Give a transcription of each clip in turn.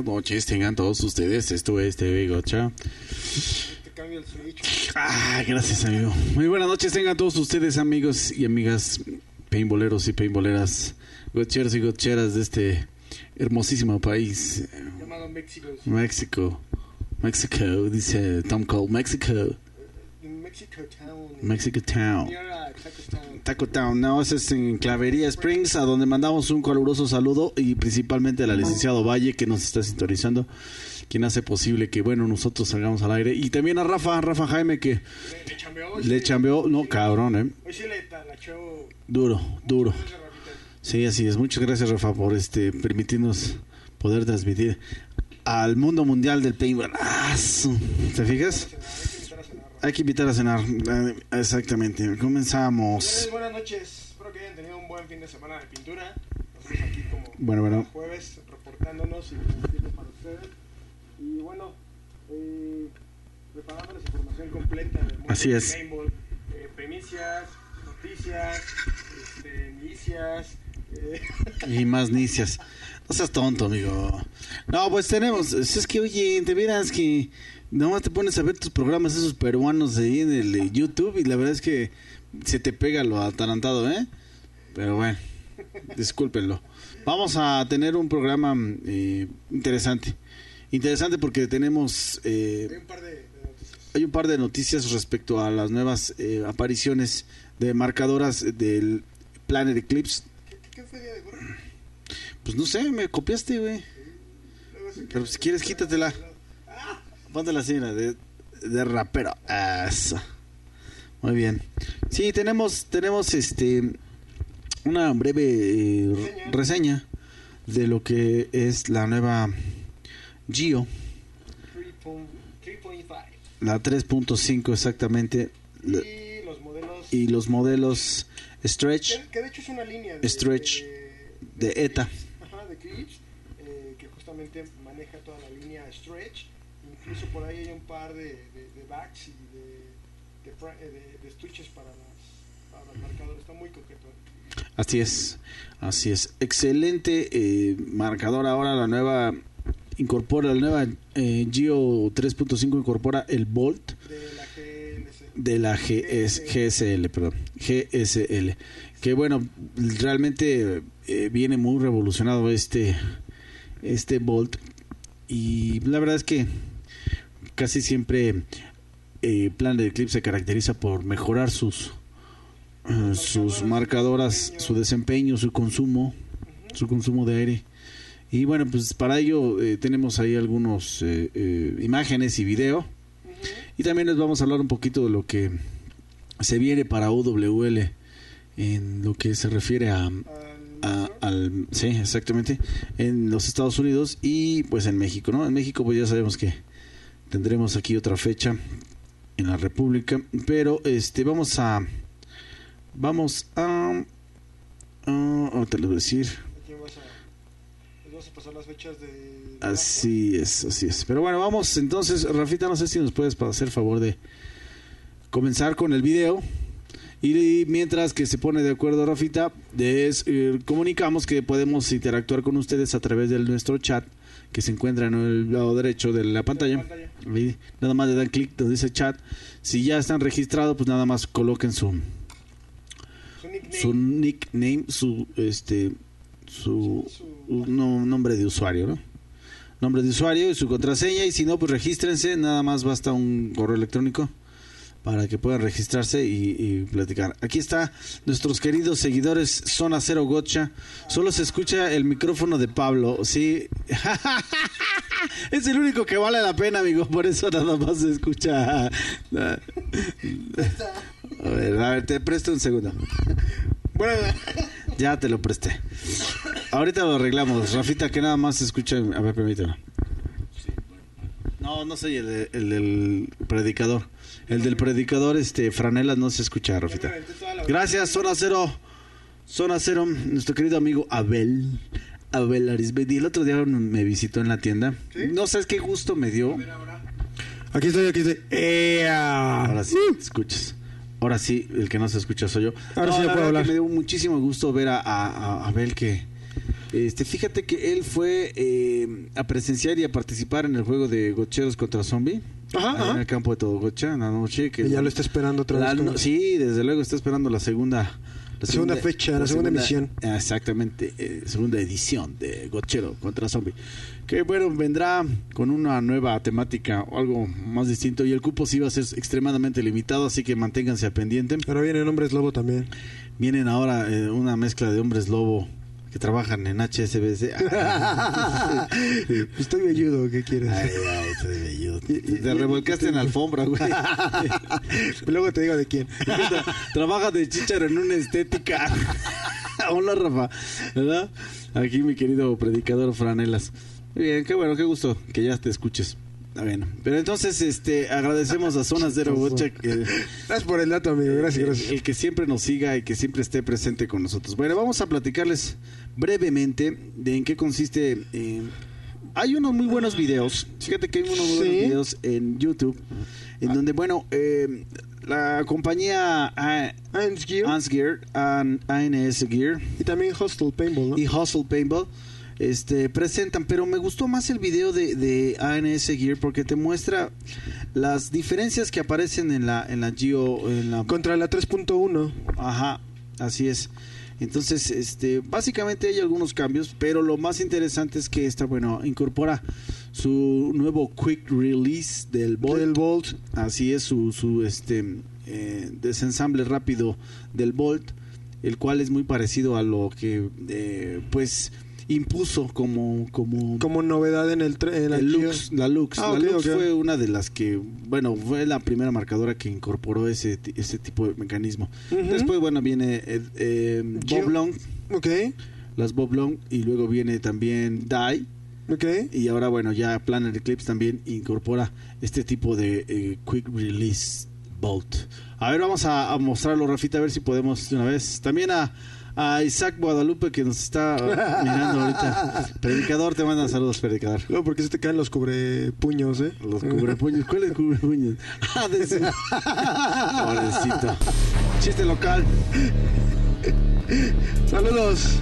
Buenas noches. Tengan todos ustedes. Esto es TV Gocha. El switch. Ah, gracias, amigo. Muy buenas noches. Tengan todos ustedes, amigos y amigas, paintboleros y paintboleras, gocheros y gocheras de este hermosísimo país, Llamado México. México. México, dice Tom Cole. México. En Mexico Town. Mexico Town. A Taco Town. Taco Town, no, ese es en Clavería Springs, a donde mandamos un caluroso saludo y principalmente al licenciado Valle que nos está sintonizando, quien hace posible que, bueno, nosotros salgamos al aire. Y también a Rafa, Rafa Jaime, que Le, le chambeó. le sí. chambeó, no, cabrón, eh, Hoy sí le talachó. duro, duro. Sí, así es. Muchas gracias, Rafa, por este permitirnos poder transmitir al mundo mundial del paintball. Ah, ¿Te fijas? Hay que invitar a cenar. Hay que invitar a cenar. Eh, Exactamente. Comenzamos. Buenas noches. Espero que hayan tenido un buen fin de semana de pintura. Nosotros aquí como Bueno, bueno. jueves reportándonos y transmitiendo para ustedes. Y bueno, eh, preparándoles información completa del mundo Así es. paintball. Eh, primicias, noticias, este, milicias. eh, Y más nicias. No seas tonto, amigo. No, pues tenemos. Es que, oye, te miras que nomás te pones a ver tus programas esos peruanos ahí en el YouTube y la verdad es que se te pega lo atarantado, ¿eh? Pero bueno, discúlpenlo. Vamos a tener un programa eh, interesante. Interesante porque tenemos. eh, hay un par de, noticias. hay un par de noticias respecto a las nuevas eh, apariciones de marcadoras del Planet Eclipse. ¿Qué, qué fue día de? Pues no sé, me copiaste, güey. Pero si quieres, quítatela. Póntela así, de, de rapero. Eso. Muy bien. Sí, tenemos, tenemos este una breve eh, Reseña. reseña de lo que es la nueva Gio, 3.5. la 3.5 exactamente, Y los modelos. y los modelos Stretch que, que de hecho es una línea de, Stretch de, de ETA. Ajá, de clips. eh, que justamente maneja toda la línea Stretch. Incluso por ahí hay un par de, de, de backs y de, de, eh, de- estuches para, las, para los marcadores. Está muy coqueto. Así es, así es. Excelente eh, marcador ahora la nueva incorpora la nueva eh, Geo 3.5 incorpora el Volt De la GLC. de la GS, GSL, perdón, GSL. Que bueno, realmente eh, viene muy revolucionado este este Volt y la verdad es que casi siempre eh, Plan de Eclipse se caracteriza por mejorar sus eh, sus marcadoras, su desempeño, su consumo, su consumo de aire. Y bueno, pues para ello eh, tenemos ahí algunos eh, imágenes y video. Y también les vamos a hablar un poquito de lo que se viene para UWL en lo que se refiere a, a- al sí, exactamente, en los Estados Unidos y pues en México, ¿no? En México pues ya sabemos que tendremos aquí otra fecha en la República, pero este vamos a vamos a ahorita les voy a decir ¿A vamos pasar las fechas de. Así es, así es. Pero bueno, vamos entonces, Rafita, no sé si nos puedes hacer favor de comenzar con el video. Y mientras que se pone de acuerdo Rafita, les eh, comunicamos que podemos interactuar con ustedes a través de nuestro chat que se encuentra en el lado derecho de la pantalla. nada más le dan clic donde dice chat. Si ya están registrados, pues nada más coloquen su, Su nickname. su nickname, su este su no- nombre de usuario, ¿no? Nombre de usuario y su contraseña y si no pues regístrense, nada más basta un correo electrónico para que puedan registrarse y, platicar. Aquí está nuestros queridos seguidores Zona Cero Gotcha. Solo se escucha el micrófono de Pablo, sí. es el único que vale la pena, amigo, por eso nada más se escucha. A ver, te presto un segundo. Bueno, Ya te lo presté. Ahorita lo arreglamos. Rafita, que nada más se escucha. A ver, permíteme. No, no soy el, el del predicador. El del predicador, este, Franelas, no se escucha, Rafita. Gracias, Zona Cero. Zona Cero, nuestro querido amigo Abel. Abel Arismendi. El otro día me visitó en la tienda. ¿Sí? No sabes qué gusto me dio. Aquí estoy, aquí estoy. ¡Ea! Ahora sí, te escuchas. Ahora sí, el que no se escucha soy yo. Ahora No, sí ya puedo hablar. me dio muchísimo gusto ver a, a, a Abel que Este, fíjate que él fue eh, a presenciar y a participar en el juego de Gocheros contra Zombie. Ajá. En el campo de Togocha, en la noche. Que Y ya lo está esperando otra la vez. no- sí, desde luego está esperando la segunda. La segunda fecha, la segunda emisión. ah, Exactamente, eh, segunda edición de Gochero contra Zombie. Que bueno, vendrá con una nueva temática o algo más distinto. Y el cupo sí va a ser extremadamente limitado, así que manténganse al pendiente. Pero vienen hombres lobo también. Vienen ahora eh, una mezcla de hombres lobo que trabajan en HSBC. Estoy velludo, ¿qué quieres? Ay, ay, estoy velludo. Te revolcaste en la alfombra, güey. Luego te digo de quién. Trabaja de chicharo en una estética. Hola, Rafa. ¿Verdad? Aquí mi querido predicador Franelas. Muy bien, qué bueno, qué gusto que ya te escuches. Ah, Bueno, pero entonces este agradecemos a Zona Zero Bocha Gracias por el dato, amigo. Gracias, el, gracias. el que siempre nos siga y que siempre esté presente con nosotros. Bueno, vamos a platicarles brevemente de en qué consiste. eh, hay unos muy buenos videos. Fíjate que hay unos buenos videos en YouTube en donde, bueno, eh, la compañía Gear. Ans Gear, An- ANS Gear Y también Hostel Paintball, ¿no? y Hustle Paintball este, presentan, pero me gustó más el video de, de ANS Gear porque te muestra las diferencias que aparecen en la, en la Geo, en la Contra la 3.1. Ajá, así es. Entonces, este, básicamente hay algunos cambios, pero lo más interesante es que esta, bueno, incorpora su nuevo quick release del Bolt. Del Bolt. Así es, su, su este, eh, desensamble rápido del Bolt, el cual es muy parecido a lo que, eh, pues, impuso como, como, Como novedad en el, en la el. Lux, la Lux. Ah, la ok, Lux fue una de las que, bueno, fue la primera marcadora que incorporó ese, ese tipo de mecanismo. Después, bueno, viene eh, eh, Bob Long, Ok, las Bob Long, y luego viene también Die. ok. Y ahora, bueno, ya Planner Eclipse también incorpora este tipo de eh, Quick Release Bolt. A ver, vamos a, a mostrarlo, Rafita, a ver si podemos de una vez. También a, a Isaac Guadalupe que nos está mirando ahorita. Predicador, te manda saludos, Predicador. Luego, porque se te caen los cubrepuños, eh? Los cubrepuños. ¿Cuáles cubrepuños? Ah, de ese. Pobrecito. Chiste local. Saludos.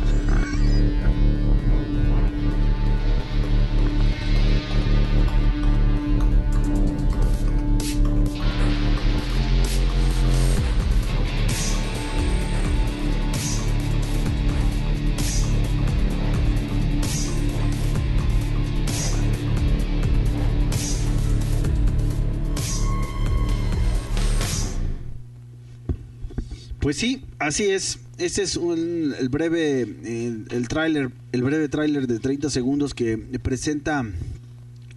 Pues sí, así es. Este es un, el breve el, el tráiler, el breve tráiler de 30 segundos que presenta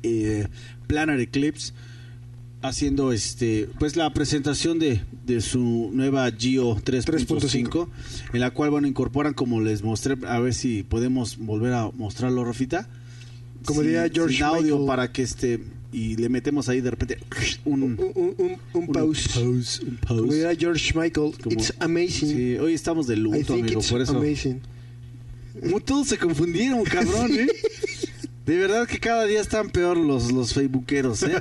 eh, Planar Eclipse haciendo este pues la presentación de, de su nueva Geo 3.5 en la cual bueno incorporan como les mostré a ver si podemos volver a mostrarlo Rafita Como diría George sin audio Michael. para que este y le metemos ahí de repente un, Un, un, un, un pause. pause, un pause. Como diría George Michael, Como- it's amazing. Sí, hoy estamos de luto, amigo, por eso. amazing. Todos se confundieron, cabrón, ¿eh? De verdad que cada día están peor los, los facebookeros, ¿eh?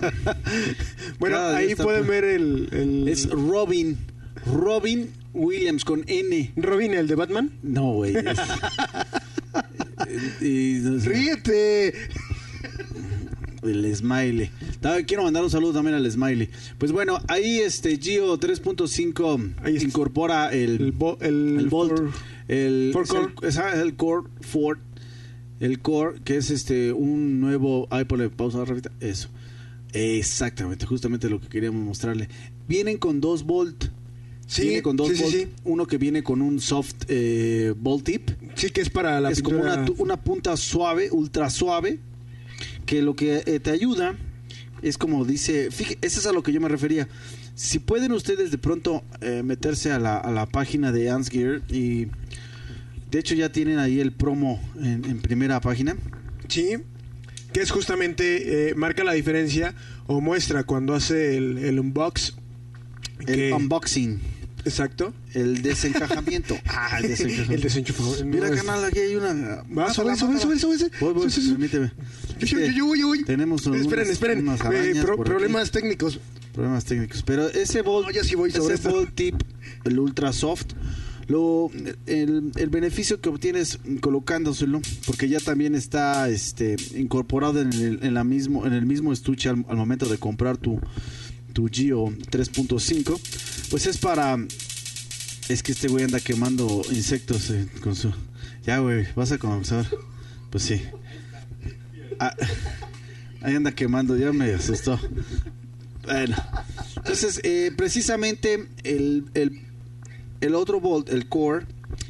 Bueno, ahí pueden peor. ver el, el- Es Robin. Robin Williams con N. Robin, el de Batman. No, güey. es- y- y- ¡Ríete! El Smiley. Quiero mandar un saludo también al Smiley. Pues bueno, ahí este Geo 3.5 Ahí está. incorpora el, El, bo- el, el Bolt, for- el, for es core. el- es el Core Ford, el Core, que es este un nuevo. Ay, ponle pausa, Rafita. Eso. Exactamente, justamente lo que queríamos mostrarle. Vienen con dos Bolt. Sí, viene con dos sí, sí. Uno que viene con un soft eh, Bolt tip. Sí, que es para la es como pintura. una, tu- una punta suave, ultra suave, que lo que eh, te ayuda es como dice, fíjate, eso es a lo que yo me refería. Si pueden ustedes de pronto eh, meterse a la, a la página de Ants Gear y de hecho ya tienen ahí el promo en, en primera página. Sí, que es justamente, eh, marca la diferencia o muestra cuando hace el, el unbox. El que- unboxing, Exacto. el desencajamiento. ah, el desencajamiento. El desenchufador. Mira, No, canal, aquí hay una. Va, sube, sube, sube, sube. Voy, voy, Sube, permíteme. Yo, yo, yo, yo, yo, yo. Tenemos algunas- Esperen, esperen. unas Eh, pro- por aquí. problemas técnicos. Problemas técnicos. Pero ese Bolt, No, ya sí voy sobre ese. Bolt tip, el Ultra Soft, Lo, el, el beneficio que obtienes colocándoselo, porque ya también está este, incorporado en el, en la mismo, en el mismo estuche al, al momento de comprar tu, tu Geo 3.5, pues es para... Es que este güey anda quemando insectos eh, con su... Ya, güey, vas a comenzar. Pues sí. Ah, ahí anda quemando, ya me asustó. Bueno, entonces, eh, precisamente el, el, el otro Bolt, el Core,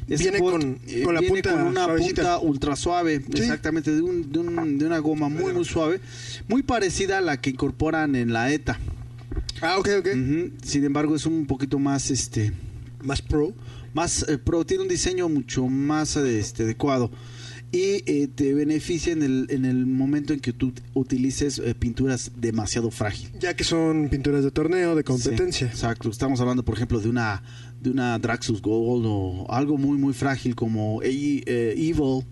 Viene Bolt, con- eh, con la viene punta con una suavecita. punta ultra suave, Sí. exactamente, de, un- de, un- de una goma muy, muy suave, muy parecida a la que incorporan en la ETA. Ah, ok, ok. Sin embargo, es un poquito más, este, Más pro. más eh, pro, tiene un diseño mucho más este, adecuado y eh, te beneficia en el, en el momento en que tú utilices eh, pinturas demasiado frágiles. Ya que son pinturas de torneo, de competencia. Sí, exacto. Estamos hablando, por ejemplo, de una de una Draxus Gold o algo muy muy frágil como eh, Evil,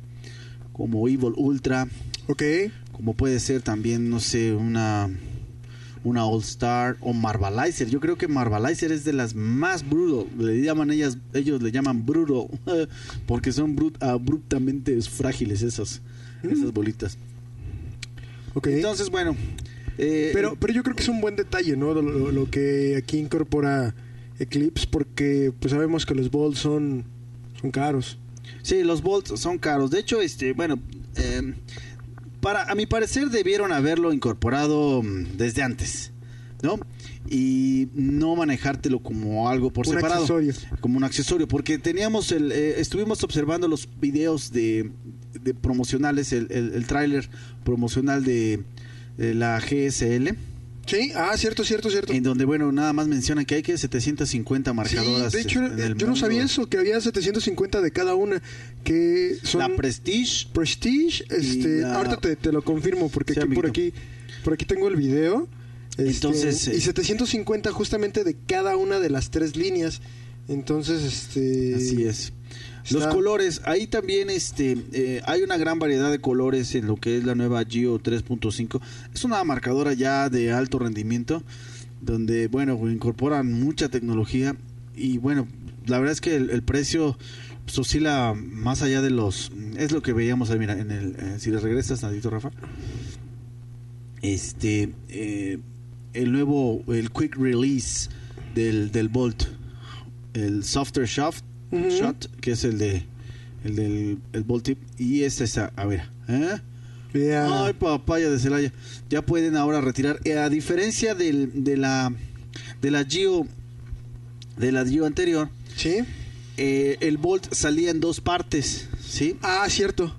como Evil Ultra, Ok. como puede ser también, no sé, una una All Star o Marvalizer. Yo creo que Marvalizer es de las más brutal. Le llaman ellas, ellos le llaman brutal porque son brut- abruptamente frágiles esas esas bolitas. Ok. Entonces, bueno, eh, Pero, pero yo creo que es un buen detalle, ¿no? Lo, lo que aquí incorpora Eclipse, porque pues sabemos que los bolts son, son caros. Sí, los bolts son caros. De hecho, este, bueno, eh, para a mi parecer debieron haberlo incorporado mm, desde antes, ¿no? Y no manejártelo como algo por Un separado, accesorio. como un accesorio, porque teníamos el, eh, estuvimos observando los videos de, de promocionales, el, el, el tráiler promocional de, de la GSL, Sí, ah, cierto, cierto, cierto. en donde bueno nada más mencionan que hay que 750 Sí, marcadoras. de hecho, en el yo no sabía eso, que había 750 de cada una, que son La Prestige Prestige, este, la- ahorita te, te lo confirmo, porque Sí, aquí, por aquí, por aquí tengo el video. este, Entonces, eh, y 750 justamente de cada una de las tres líneas. Entonces, este. Así es. Los colores, ahí también este eh, hay una gran variedad de colores en lo que es la nueva Geo 3.5. Es una marcadora ya de alto rendimiento donde bueno, incorporan mucha tecnología y bueno, la verdad es que el, el precio pues, oscila más allá de los es lo que veíamos ahí mira en el eh, si le regresas tantito Rafa. Este eh, el nuevo el quick release del del Bolt el softer shaft Shot que es el de el del el bolt tip y esta es a, a ver ¿eh? ay papaya de Celaya ya pueden ahora retirar Eh, a diferencia del, de la de la Geo de la Geo anterior ¿Sí? eh, el bolt salía en dos partes sí Ah, cierto.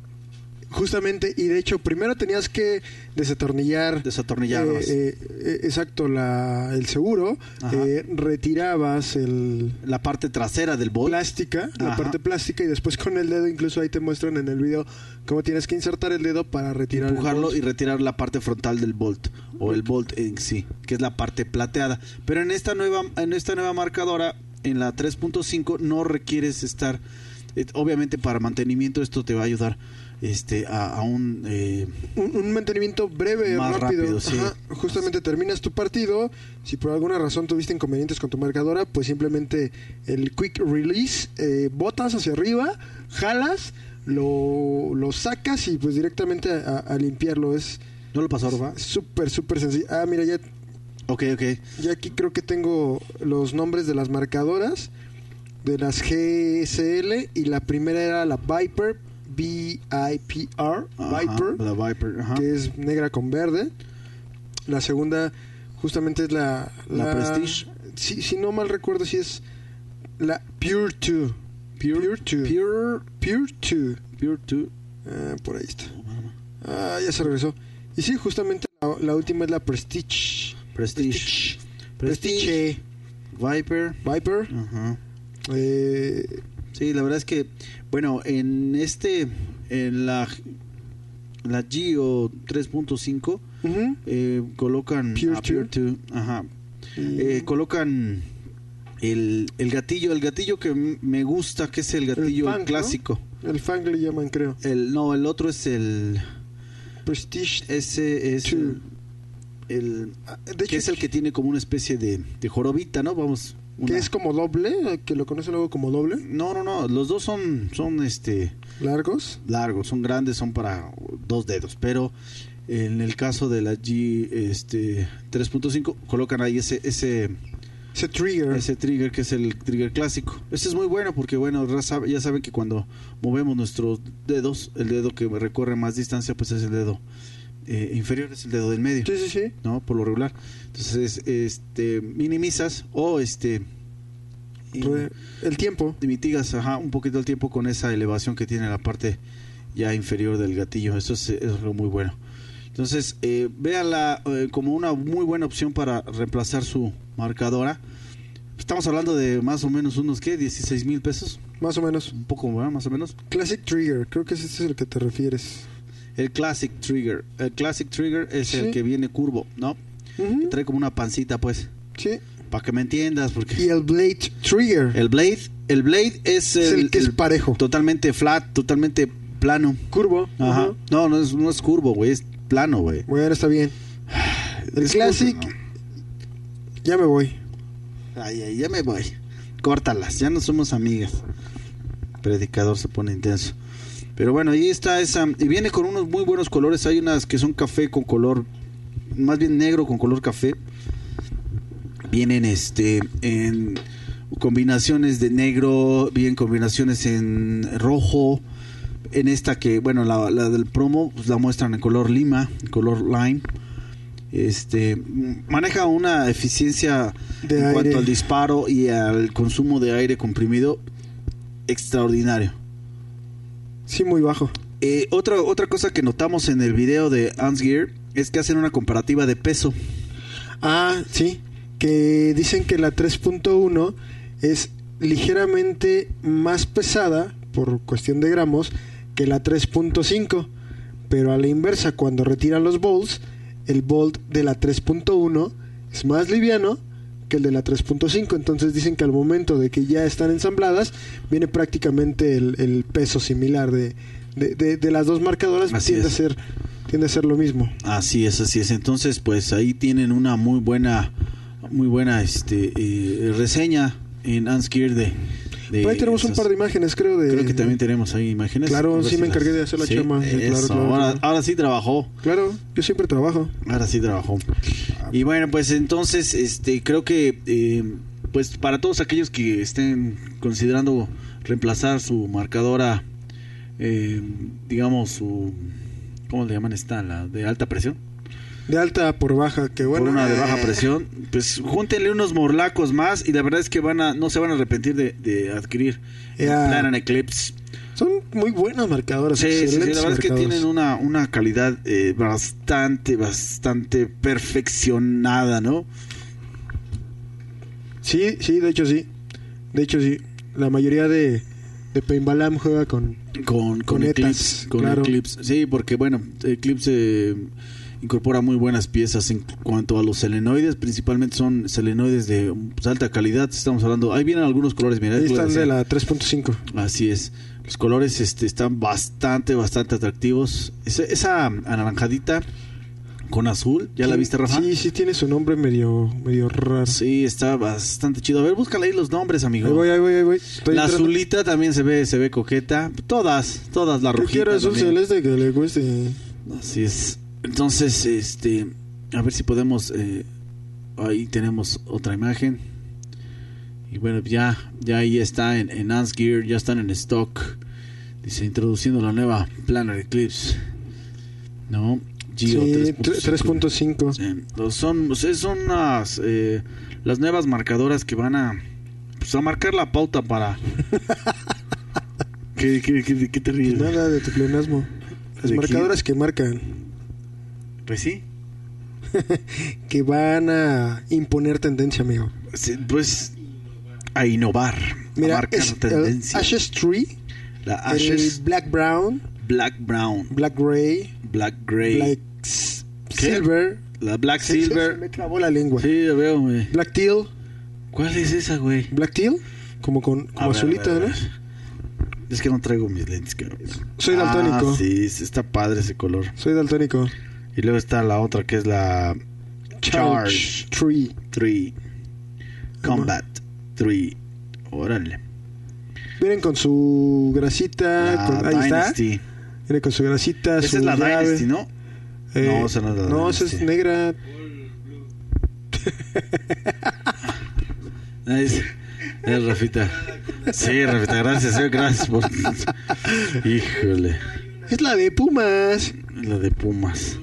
Justamente, y de hecho, primero tenías que desatornillar. desatornillarlos eh, eh, eh, exacto, la, el seguro. Eh, retirabas el la parte trasera del bolt plástica, la parte plástica, y después con el dedo, incluso ahí te muestran en el video cómo tienes que insertar el dedo para retirar empujarlo y retirar la parte frontal del bolt o el bolt en sí, que es la parte plateada. Pero en esta nueva en esta nueva marcadora en la 3.5 no requieres estar eh, obviamente para mantenimiento esto te va a ayudar este a, a un eh, un, un mantenimiento breve, Más rápido. rápido, sí. Ajá, Justamente terminas tu partido. Si por alguna razón tuviste inconvenientes con tu marcadora, pues simplemente el quick release, eh, botas hacia arriba, jalas, lo, lo sacas y pues directamente a, a limpiarlo. Es ¿No lo pasó, Rafa? súper, súper sencillo. Ah, mira, ya, Ok, ok. ya aquí creo que tengo los nombres de las marcadoras de las GSL y la primera era la Viper, V-I-P-R, Ajá, Viper La Viper, ajá. que es negra con verde. La segunda justamente es la... La Prestige. Si, si no mal recuerdo, si es la Pure 2. Pure 2. Pure, Pure 2. Pure 2. Ah, por ahí está. Ah, ya se regresó. Y sí, justamente la, la última es la Prestige. Prestige. Prestige. Viper. Viper. Ajá. Eh, Sí, la verdad es que, bueno, en este, en la, la Geo 3.5, ujú. eh, colocan Pure a Pure 2, ajá, Eh, colocan el, el gatillo, el gatillo que me gusta, que es el gatillo fang, ¿no? clásico. el Fang le llaman, creo. El, no, el otro es el, Prestige. ese es Two. el, el- De que es el que tiene como una especie de, de jorobita, ¿no? Vamos, Una- es como doble, que lo conocen luego como doble, No, no, no, los dos son, son este, largos. largos, son grandes, son para dos dedos, pero en el caso de la G este 3.5 colocan ahí ese ese Ese trigger. ese trigger que es el trigger clásico. Este es muy bueno porque bueno, ya saben que cuando movemos nuestros dedos, el dedo que recorre más distancia pues es el dedo eh, inferior, es el dedo del medio. Sí, sí, sí. ¿no? Por lo regular. Entonces, este, minimizas o este Re- El tiempo. mitigas ajá, un poquito el tiempo con esa elevación que tiene la parte ya inferior del gatillo. Eso es, es algo muy bueno. Entonces, eh, véanla eh, como una muy buena opción para reemplazar su marcadora. Estamos hablando de más o menos unos, ¿qué? 16 mil pesos. Más o menos. Un poco, ¿verdad? Más o menos. Classic Trigger, creo que ese es el que te refieres. El Classic Trigger. El Classic Trigger es Sí. el que viene curvo, ¿no? Trae como una pancita, pues. Sí. Para que me entiendas, porque... Y el Blade Trigger. El Blade, el Blade es es el, el que es parejo. totalmente flat, totalmente plano. Curvo. Ajá. No, no es, no es curvo, güey, es plano, güey. Bueno, está bien. El Classic, ya me voy. Ay, ay, ya me voy. Córtalas, ya no somos amigas. Predicador se pone intenso. Pero bueno, ahí está esa. Y viene con unos muy buenos colores. Hay unas que son café con color. Más bien negro con color café. Vienen este en combinaciones de negro, bien combinaciones en rojo. En esta que, bueno, la, la del promo pues, la muestran en color lima, en color lime. Este maneja una eficiencia De en aire. cuanto al disparo y al consumo de aire comprimido extraordinario. Sí, muy bajo. Eh, otra, otra cosa que notamos en el video de Hans Gear es que hacen una comparativa de peso. Ah, sí. Que dicen que la 3.1 es ligeramente más pesada, por cuestión de gramos, que la 3.5. Pero a la inversa, cuando retiran los bolts, el bolt de la 3.1 es más liviano que el de la 3.5. Entonces dicen que al momento de que ya están ensambladas, viene prácticamente el, el peso similar de, de, de- de las dos marcadoras. Así tiende es. a ser tiende a ser lo mismo. Así es, así es. Entonces, pues ahí tienen una muy buena, muy buena este eh, reseña en Hans Gear de, de Por ahí tenemos un par de imágenes, creo. De, Creo que también tenemos ahí imágenes. Claro, sí si me encargué de hacer la Sí, chamba, sí, claro, claro, ahora, claro. ahora sí trabajó. Claro, yo siempre trabajo. Ahora sí trabajó. Y bueno, pues entonces, este, creo que, eh, pues para todos aquellos que estén considerando reemplazar su marcadora, eh, digamos, su, ¿cómo le llaman esta? La de alta presión. De alta por baja, que bueno. por una de eh, baja presión, pues júntenle unos morlacos más y la verdad es que van a, no se van a arrepentir de, de adquirir. Planet Eclipse. Son muy buenas marcadoras. Sí, sí, sí, la verdad es que tienen una, una calidad eh, bastante, bastante perfeccionada, ¿no? Sí, sí, de hecho sí. De hecho sí. La mayoría de, de Paintballam juega con... Con, con Con Eclipse. ETAs, Con claro. Eclipse. Sí, porque bueno, Eclipse eh, incorpora muy buenas piezas en cuanto a los selenoides, principalmente son selenoides de pues, alta calidad, estamos hablando, ahí vienen algunos colores, mira, Ahí están de la 3.5. Así es. Los colores este, están bastante, bastante atractivos. Esa, esa anaranjadita con azul, ¿ya la viste, Rafa? Sí, sí tiene su nombre medio, medio raro. Sí, está bastante chido. A ver, búscale ahí los nombres, amigo. Ahí voy, ahí voy, ahí voy. Estoy la entrando. azulita también se ve, se ve coqueta. Todas, todas la Yo rojita. quiero azul celeste que le cueste. Así es. Entonces, este, a ver si podemos. eh, ahí tenemos otra imagen. Y bueno, ya, ya ahí está en, en Ants Gear, ya están en stock. Dice introduciendo la nueva Planet Eclipse. No, Sí, Geo 3.5. 3.5. Sí, los son, son las, eh, las nuevas marcadoras que van a, pues, a marcar la pauta para. ¿Qué, qué, qué- qué te ríes? Nada de tu pleonasmo. Las ¿De marcadoras que marcan, Pues sí. que van a imponer tendencia, amigo. Sí, pues a innovar, Mira, a marcar es tendencia. el Ashes Tree, la el Ashes, Black Brown, Black Brown, Black Gray, Black Gray, Black. Silver. la Black se- Silver. me trabó la lengua. Sí, ya veo, güey. Black Teal. ¿Cuál es esa, güey? Black Teal. Como con como ver, azulita, ¿no? Es que no traigo mis lentes, cabrón. Soy daltónico. Ah, sí, está padre ese color. Soy daltónico. Y luego está la otra que es la Charge Tree. 3 Combat. 3. Órale. Vienen con su grasita. La con- ahí está. Dynasty. Viene con su grasita. Esa su es la llave. Dynasty, ¿no? Eh, No, esa no es la no, esa es Dynasty. negra. Es, es Rafita. Sí, Rafita, gracias, eh, gracias por... Híjole, Es la de Pumas. la de Pumas.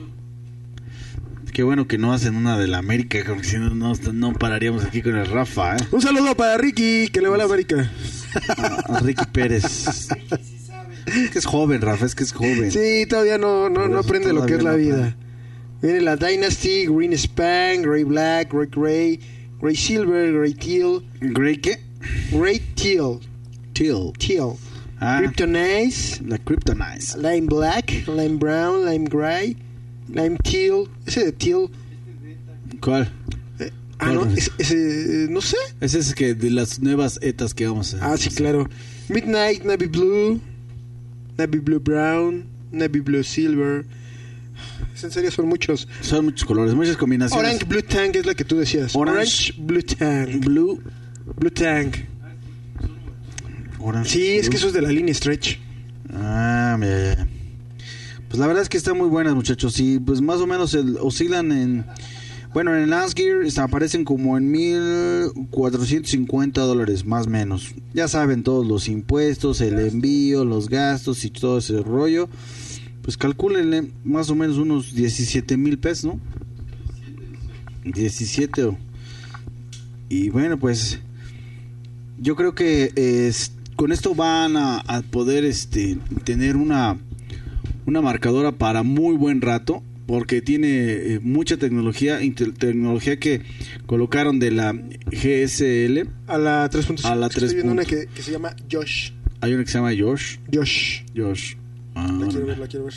Qué bueno que no hacen una de la América, porque si no, no, no pararíamos aquí con el Rafa, ¿eh? Un saludo para Ricky, que le va a la América. A Ricky Pérez. Es que es joven, Rafa, es que es joven. Sí, todavía no, no, no aprende lo que es la no vida. Viene la Dynasty, Green Span, Grey Black, Grey Gray, Grey Silver, Grey Teal, ¿Grey qué? Grey Teal, Teal. Teal, Ah, Kryptonize, la Kryptonize. Lime Black, Lime Brown, Lime Gray, Lime Teal. Ese de Teal. ¿Cuál? eh, ah, no, ¿Cuál? ese, ese, eh, no sé. Ese es que de las nuevas etas que vamos a Ah, sí, claro. Midnight, Navy Blue, Navy Blue Brown, Navy Blue Silver. Es En serio, son muchos. Son muchos colores, muchas combinaciones. Orange Blue Tank es la que tú decías. Orange. Orange, Blue Tank. Blue. Blue Tank. Orange. Sí, es blue. que eso es de la línea Stretch. Ah, mira, ya, ya. Pues la verdad es que están muy buenas, muchachos. Y pues más o menos el- oscilan en. Bueno, en el Lance Gear está- aparecen como en 1450 dólares, más o menos. Ya saben todos los impuestos, el envío, los gastos y todo ese rollo. Pues calcúlenle más o menos unos 17 mil pesos, ¿no? 17. o- Y bueno, pues yo creo que con esto van a, a poder este, tener una, una marcadora para muy buen rato porque tiene eh, mucha tecnología, tecnología que colocaron de la GSL. A la 3.5. A la Estoy viendo 3. una que, que se llama Josh. Hay una que se llama Josh. Josh. Josh. Ah, La quiero ver, la quiero ver.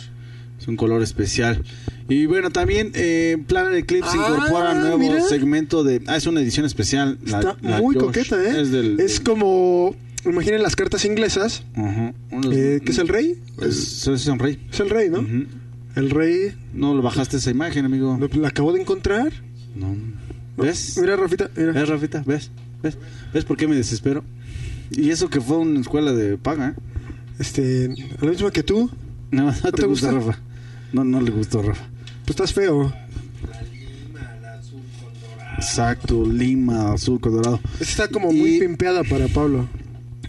Es un color especial. Y bueno, también eh, Planet Eclipse Ah, incorpora un nuevo mira. segmento de... Ah, es una edición especial. la- Está la muy Josh. coqueta, ¿eh? Es del... Es como. Imaginen las cartas inglesas. Unos- Eh, ¿Qué es el rey? Es, es un rey. Es el rey, ¿no? El rey. No lo bajaste esa imagen, amigo. lo- La acabo de encontrar. No. ¿Ves? Mira, Rafita. Mira. ¿Ves, Rafita? ¿Ves? ¿Ves? ¿Ves por qué me desespero? Y eso que fue una escuela de paga, ¿eh? Este. Lo mismo que tú. No, no te, te gusta, gusta? Rafa. No, no le gustó, Rafa. Pues estás feo. Exacto, Lima, azul, colorado. Esta está como Y- muy pimpeada para Pablo.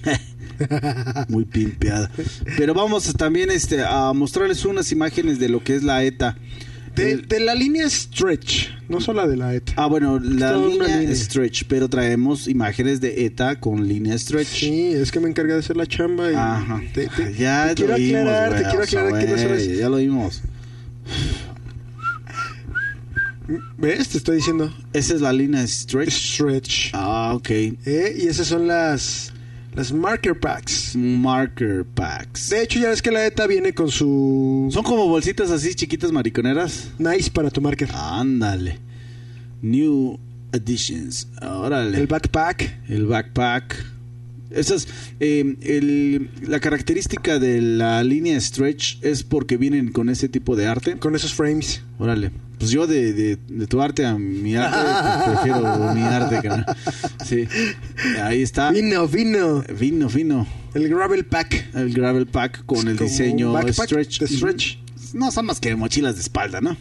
Muy pimpeada. Pero vamos también este, a mostrarles unas imágenes de lo que es la ETA. De, El- de la línea Stretch, no solo la de la ETA. ah, bueno, la línea línea. stretch, pero traemos imágenes de ETA con línea stretch. Sí, es que me encargué de hacer la chamba y Ajá. te, te- ya te lo quiero vimos, aclarar, te quiero aclarar que no sabes. Ya lo vimos. ¿Ves? Te estoy diciendo Esa es la línea stretch. Stretch. Ah, ok. ¿Eh? Y esas son las las marker packs. Marker packs. De hecho, ya ves que la ETA viene con su Son como bolsitas así chiquitas mariconeras. nice para tu marker. Ándale. New editions. Órale. El backpack. El backpack. Esas, eh, el- la característica de la línea stretch es porque vienen con ese tipo de arte. con esos frames. Órale. Pues yo de, de, de tu arte a mi arte pues prefiero mi arte. Sí. Ahí está. Vino, vino. Fino, fino. El gravel pack. El gravel pack con Es el diseño backpack stretch. de stretch. No son más que mochilas de espalda, ¿no?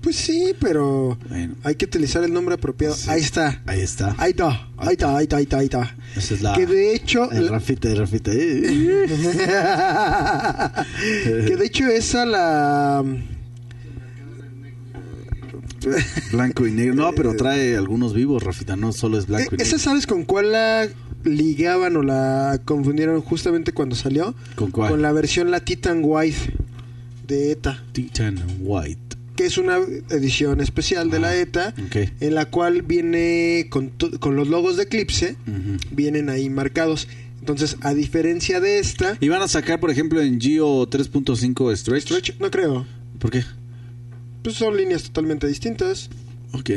Pues sí, pero Bueno, hay que utilizar el nombre apropiado. Sí. Ahí está. ahí está. Ahí está. Ahí está, ahí está, ahí está, ahí está. Esa es la. Que de hecho, El Rafita, el Rafita. que de hecho esa la Blanco y negro. No, pero trae algunos vivos, Rafita. No solo es blanco y Eh, ¿Esa negro. sabes con cuál la ligaban o la confundieron justamente cuando salió? ¿Con cuál? Con la versión la Titan White de ETA, Titan White. que es una edición especial de la Ah, ETA, Ok. en la cual viene con, los logos de Eclipse, vienen ahí marcados. Entonces, a diferencia de esta, Y van a sacar, por ejemplo, en Geo 3.5 Stretch. Stretch, no creo, ¿Por qué? Pues son líneas totalmente distintas. Ok.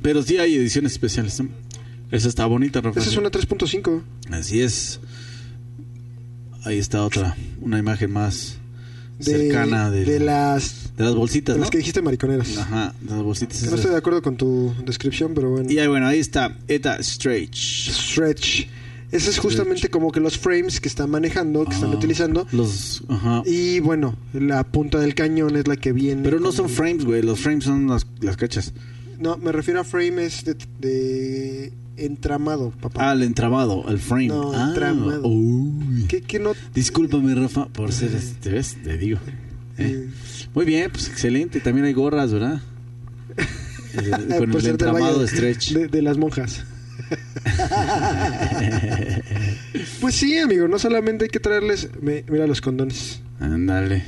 Pero sí hay ediciones especiales. ¿no? Esa está bonita, Rafa. Esa es una 3.5. Así es. Ahí está otra. Una imagen más de, cercana de, de las de las bolsitas, De ¿no? las que dijiste mariconeras. Ajá, de las bolsitas. Que no estoy de acuerdo con tu descripción, pero bueno. Y ahí, bueno, ahí está Eta Stretch. Stretch. Ese es justamente como que los frames que están manejando, que están Ah, utilizando. Los, ajá. Y bueno, la punta del cañón es la que viene. Pero no son frames, güey. Los frames son las, las cachas. No, me refiero a frames de, de entramado, papá. Ah, el entramado, el frame. No, ah, entramado. uy. ¿Qué, qué no? Discúlpame, Rafa, por ser este, ¿ves? Te digo. ¿eh? Muy bien, pues excelente. También hay gorras, ¿verdad? Eh, con por el entramado valle stretch. De, de las monjas. Pues sí, amigo, no solamente hay que traerles. me- mira los condones. Ándale.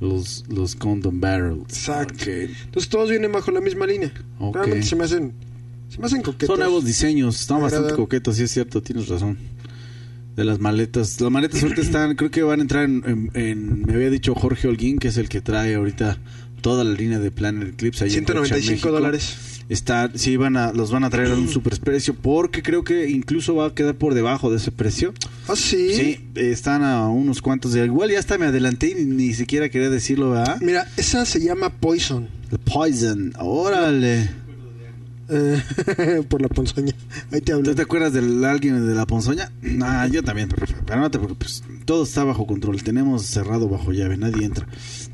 Los, los condom barrels. Exacto. Entonces todos vienen bajo la misma línea. Ok. Realmente se me hacen. Se me hacen coquetos. Son nuevos diseños, están bastante coquetos, sí es cierto, tienes razón. De las maletas. Las maletas ahorita están, creo que van a entrar en, en- en- me había dicho Jorge Holguín, que es el que trae ahorita toda la línea de Planet Eclipse. ahí en Cocha, 195 México. dólares. Está, sí, van a, los van a traer a un superprecio, porque creo que incluso va a quedar por debajo de ese precio. Ah, sí. Sí, están a unos cuantos de igual ya hasta me adelanté y ni, siquiera quería decirlo, ¿verdad? Mira, esa se llama Poison. The Poison, órale. Eh, por la ponzoña. Ahí te hablo. ¿Tú te acuerdas de alguien de la ponzoña? Ah, yo también, pero no te preocupes. Todo está bajo control. Tenemos cerrado bajo llave, nadie entra.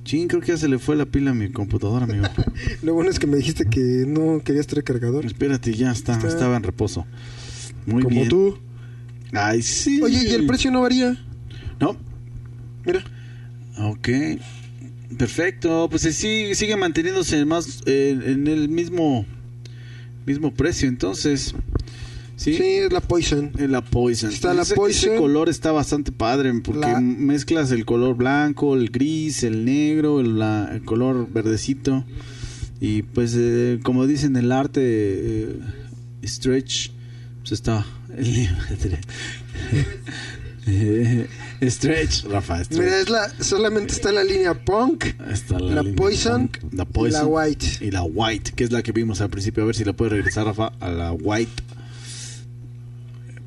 Chin, creo que ya se le fue la pila a mi computadora, amigo. Lo bueno es que me dijiste que no querías traer cargador. Espérate, ya está, Está. estaba en reposo. Muy como bien. tú. Ay, sí. Oye, ¿y el precio no varía? No, Mira. ok. Perfecto, pues eh, sí, sigue manteniéndose más eh, en el mismo mismo precio, entonces. Sí, Sí, es la Poison. Eh, La Poison. Está la ese, Poison. ese color está bastante padre porque La- mezclas el color blanco, el gris, el negro, el, la- el color verdecito. Y pues, eh, como dicen el arte, eh, stretch, pues está. Eh, stretch, Rafa, stretch. Mira, es la, solamente está la línea Punk, Está la línea Poison punk, la y Poison la White. y la White, que es la que vimos al principio. A ver si la puede regresar, Rafa, a la White.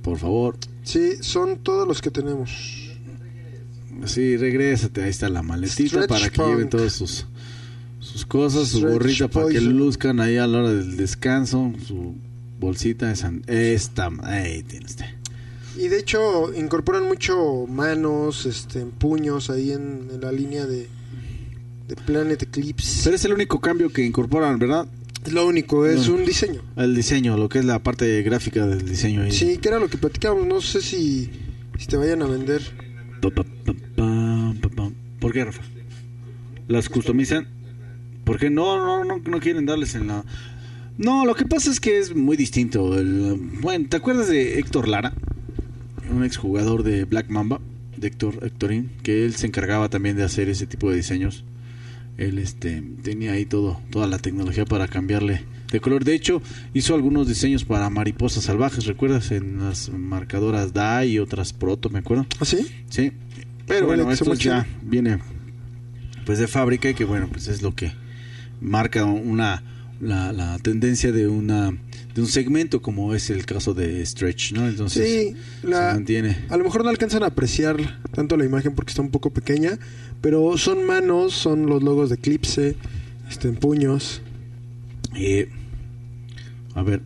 Por favor. Sí, son todos los que tenemos. Sí, regrésate. Ahí está la maletita Stretch para que punk. lleven todas sus, sus cosas, su Stretch gorrita para que poison. luzcan ahí a la hora del descanso, su bolsita esa. Esta, ahí tiene usted. Y de hecho incorporan mucho manos, este, puños ahí en, en la línea de, de Planet Eclipse. Pero es el único cambio que incorporan, ¿verdad? Es lo único, es No. un diseño. El diseño, lo que es la parte gráfica del diseño ahí. Sí, que era lo que platicábamos. No sé si, si te vayan a vender. ¿Por qué, Rafa? ¿Las customizan? ¿Por qué no, no, no, no quieren darles en la... No, lo que pasa es que es muy distinto. El- bueno, ¿te acuerdas de Héctor Lara? Un exjugador de Black Mamba, de Héctor Héctorín, que él se encargaba también de hacer ese tipo de diseños. Él este tenía ahí todo, toda la tecnología para cambiarle de color. De hecho, hizo algunos diseños para mariposas salvajes, ¿recuerdas? En las marcadoras DAI y otras Proto, me acuerdo. ¿Ah, sí? Sí, pero bueno, está esto ya chido. viene pues de fábrica y que bueno, pues es lo que marca una la, la tendencia de una de un segmento como es el caso de Stretch, ¿no? Entonces Sí, se mantiene. a lo mejor no alcanzan a apreciar tanto la imagen porque está un poco pequeña, pero son manos, son los logos de Eclipse, este, en puños. Eh, a ver,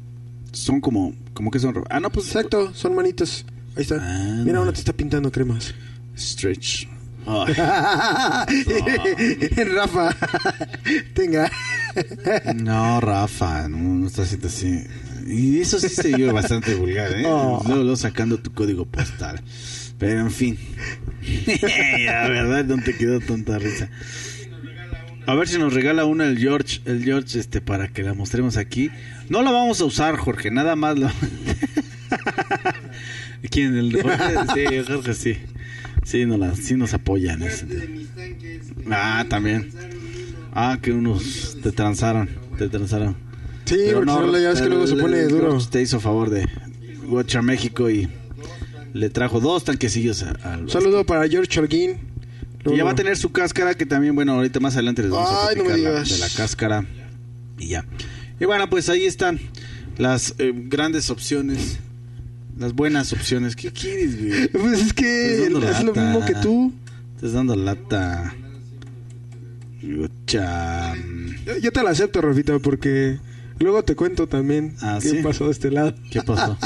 son como como que son Ah, no, pues Exacto, son manitas. Ahí está. Ah, Mira, no. una te está pintando cremas. Stretch. Rafa, tenga. no, Rafa, no, no estás haciendo así. Y eso sí se vio bastante vulgar, ¿eh? Oh. Luego, luego sacando tu código postal. Pero en fin. La verdad no te quedó tanta risa. A ver si nos regala una el George, el George, este, para que la mostremos aquí. No la vamos a usar, Jorge, nada más lo. ¿Quién? El Jorge, sí, Jorge, sí. Sí, nos, la- sí nos apoyan. sentido. Ah, también. Ah, que unos te transaron, te transaron. Sí, porque si no, ya ves que luego se pone el duro. Te hizo favor de Watcha México y le trajo dos tanquecillos a- al saludo para George Holguín. y ya va a tener su cáscara, que también, bueno, ahorita más adelante les vamos a Ay, no me platicar la- digas. de la cáscara. Y ya. Y bueno, pues ahí están las eh, grandes opciones, las buenas opciones. ¿Qué quieres, güey? Pues es que es lo mismo que tú. Estás dando lata. Yo, yo te la acepto, Rafita, porque luego te cuento también Ah, qué ¿sí? pasó de este lado. ¿Qué pasó?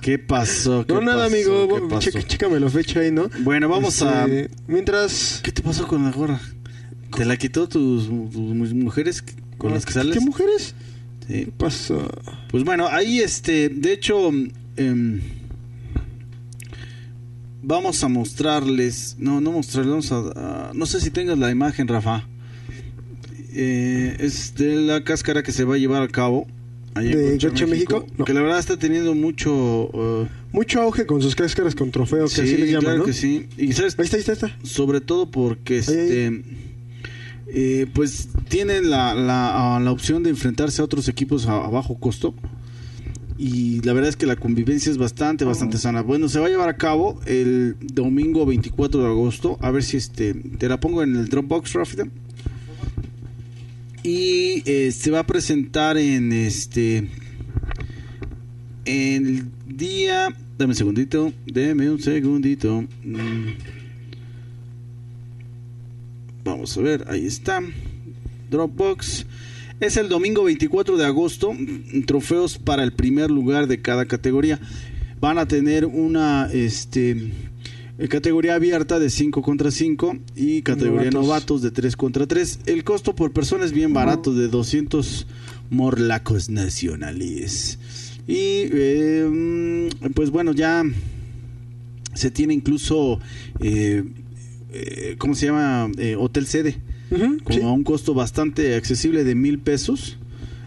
¿Qué pasó? ¿Qué No, nada, pasó? amigo. Chécame la fecha ahí, ¿no? Bueno, vamos a... Este, Mientras... ¿Qué te pasó con la gorra? ¿Te la quitó tus, tus mujeres con las que sales? ¿Qué mujeres? Sí. ¿Qué pasó? Pues bueno, ahí este, de hecho, em, vamos a mostrarles, no, no mostrarles, vamos a, a- no sé si tengas la imagen, Rafa. Eh, es de la cáscara que se va a llevar a cabo. allá en ¿De Gocha, México? No. Que la verdad está teniendo mucho... eh, Mucho auge con sus cáscaras con trofeo, que sí, así le llaman, claro ¿no? que sí. Y sabes, Ahí está, ahí está, ahí está. sobre todo porque Ahí, este eh, pues tienen la, la, a- la opción de enfrentarse a otros equipos a, a bajo costo y la verdad es que la convivencia es bastante bastante sana bueno se va a llevar a cabo el domingo 24 de agosto a ver si este te la pongo en el Dropbox Rafita y eh, se va a presentar en este el día dame un segundito deme un segundito Mm. Vamos a ver, ahí está. Dropbox. Es el domingo 24 de agosto. Trofeos para el primer lugar de cada categoría. Van a tener una este, eh, categoría abierta de 5 contra 5 y categoría Novatos. novatos, de 3 contra 3. El costo por persona es bien barato, de 200 morlacos nacionales. Y eh, mm, pues bueno, ya se tiene incluso, eh, eh, ¿cómo se llama? Eh, hotel sede, Sí. a un costo bastante accesible de mil pesos.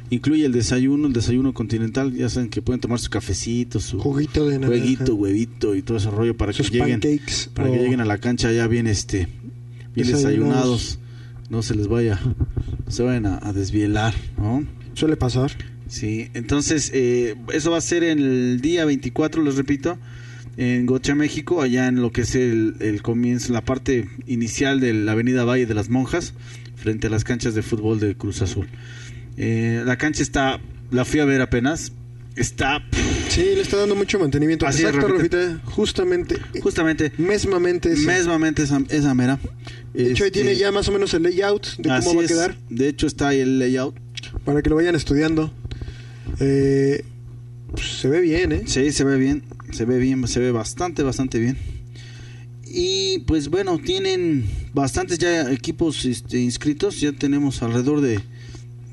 Incluye el desayuno, el desayuno continental. Ya saben que pueden tomar su cafecito, su Juguito de naranja. jueguito, huevito y todo ese rollo para que lleguen, pancakes. para que lleguen a la cancha ya bien, este, bien Desayunados. desayunados. No se les vaya, no se vayan a, a desvielar, ¿no? Suele pasar. Sí, entonces eh, eso va a ser en el día 24, les repito, en Gocha, México, allá en lo que es el, el comienzo, la parte inicial de la avenida Valle de las Monjas, frente a las canchas de fútbol de Cruz Azul. Eh, la cancha está, la fui a ver apenas, está Sí, le está dando mucho mantenimiento. Así Exacto, Rafita. Justamente. justamente, Mesmamente. ese. mesmamente esa, esa mera. De hecho, ahí Este, tiene ya más o menos el layout de cómo va a es. quedar. De hecho está ahí el layout. Para que lo vayan estudiando. Eh, se ve bien, ¿eh? Sí, se ve bien, se ve bien, se ve bastante, bastante bien. Y pues bueno, tienen bastantes ya equipos este, inscritos, ya tenemos alrededor de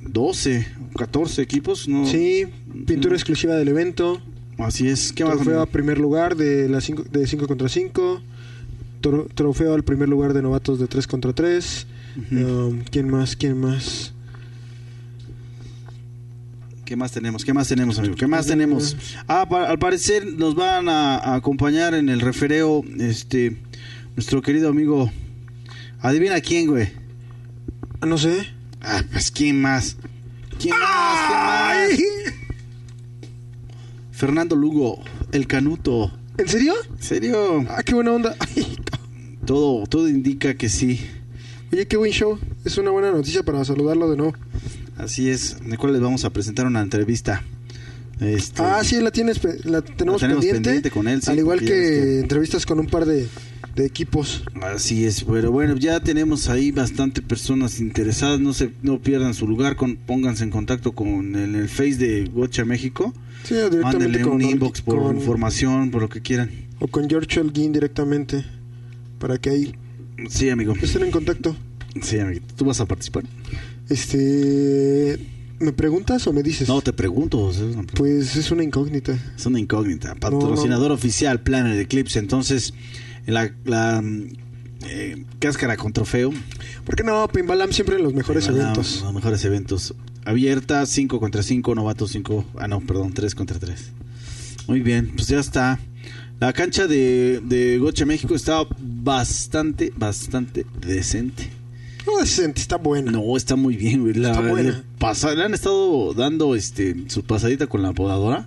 12 o 14 equipos, ¿no? Sí, pintura exclusiva del evento. Así es, ¿qué más? Trofeo a amigo? primer lugar de las cinco, de 5 contra 5. Trofeo al primer lugar de novatos de 3 contra 3. Ujú. ¿Quién más? ¿Quién más? ¿Qué más tenemos? ¿Qué más tenemos, amigo? ¿Qué más tenemos? Ah, pa- al parecer nos van a, a acompañar en el refereo este nuestro querido amigo Adivina quién, güey. Ah, No sé. Ah, pues quién más. ¿Quién más? ¿Quién más? Fernando Lugo, el Canuto. ¿En serio? ¿En serio? Ah, qué buena onda. Ay, Todo, todo indica que sí. Oye, qué buen show. Es una buena noticia para saludarlo de nuevo. Así es, el cual les vamos a presentar una entrevista. Este, Ah, sí, la tienes, la tenemos, tenemos pendiente. pendiente con él, sí, al igual que que- entrevistas con un par de, de equipos. Así es, pero bueno, ya tenemos ahí bastante personas interesadas. No se, no pierdan su lugar, con, pónganse en contacto con el, el Face de Gocha México. Sí, Mándenle con, un inbox por con- información, por lo que quieran. o con George Holguín directamente. Para que ahí Sí, amigo. estén en contacto. Sí, amigo. ¿Tú vas a participar? Este. ¿Me preguntas o me dices? No, te pregunto. Es una, Pues es una incógnita. es una incógnita. Patrocinador oficial, Planet Eclipse. Entonces, la, la mm, eh, cáscara con trofeo. ¿Por qué no? Pimbalam siempre en los mejores eventos. Los mejores eventos. Abierta, 5 contra 5, novatos 5. Ah, no, perdón, 3 contra 3. Muy bien, pues ya está. La cancha de, de Gocha México está bastante, bastante decente. No, está buena. No, está muy bien, güey. La, Está buena. le pasa- le han estado dando este su pasadita con la podadora.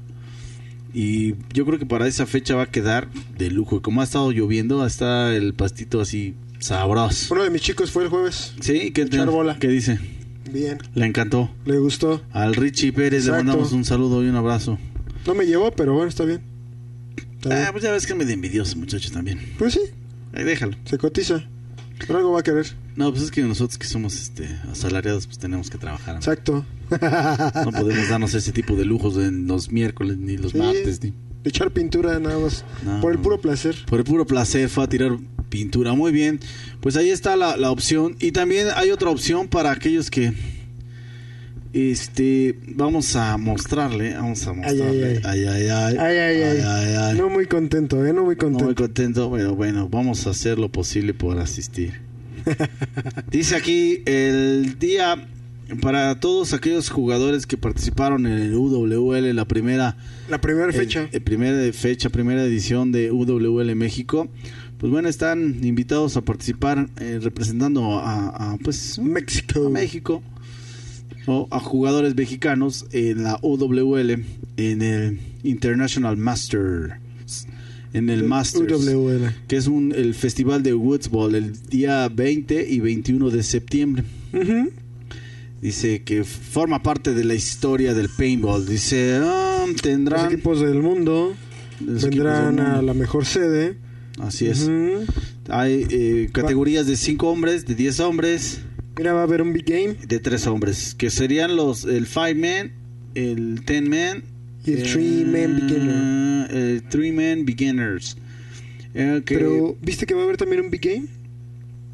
Y yo creo que para esa fecha va a quedar de lujo. Y como ha estado lloviendo, está el pastito así sabroso. Uno de mis chicos fue el jueves. Sí, ¿qué, Echar bola. ¿qué dice? Bien, Le encantó. le gustó. Al Richie Pérez le Exacto. mandamos un saludo y un abrazo. No me llevó, pero bueno, está bien. Está bien. Ah, pues ya ves que me de envidioso, muchacho, también. Pues sí, Ahí déjalo. se cotiza. Por algo va a querer. No, pues es que nosotros que somos este asalariados, pues tenemos que trabajar. Exacto. No podemos darnos ese tipo de lujos en los miércoles, ni los Sí. martes, ni... De echar pintura nada más. No. Por el puro placer. Por el puro placer fue a tirar pintura. Muy bien. Pues ahí está la, la opción. Y también hay otra opción para aquellos que... Este, vamos a mostrarle, vamos a Ay, mostrarle. ay, Ay, ay, ay. Ay, ay, ay. ay. No muy contento, ¿eh? No muy No contento. muy contento, pero bueno, vamos a hacer lo posible por asistir. Dice aquí el día para todos aquellos jugadores que participaron en el UWL, la primera La primera el- fecha. el primera fecha, primera edición de UWL México. Pues bueno, están invitados a participar eh, representando a, a, pues México. a México o a jugadores mexicanos en la UWL en el International Masters en el Masters UWL. que es un, el festival de Woodsball el día 20 y 21 de septiembre. Ujú. Dice que forma parte de la historia del paintball. Dice, ah, Los tendrán... equipos del mundo los vendrán del a mundo. la mejor sede. Así es. Ujú. Hay eh, categorías de 5 hombres, de 10 hombres, Mira, va a haber un big game de 3 hombres. Que serían los el 5 man, el 10 man... y el three man beginner. eh, El 3 man beginners. Eh, Pero, ¿viste que va a haber también un big game?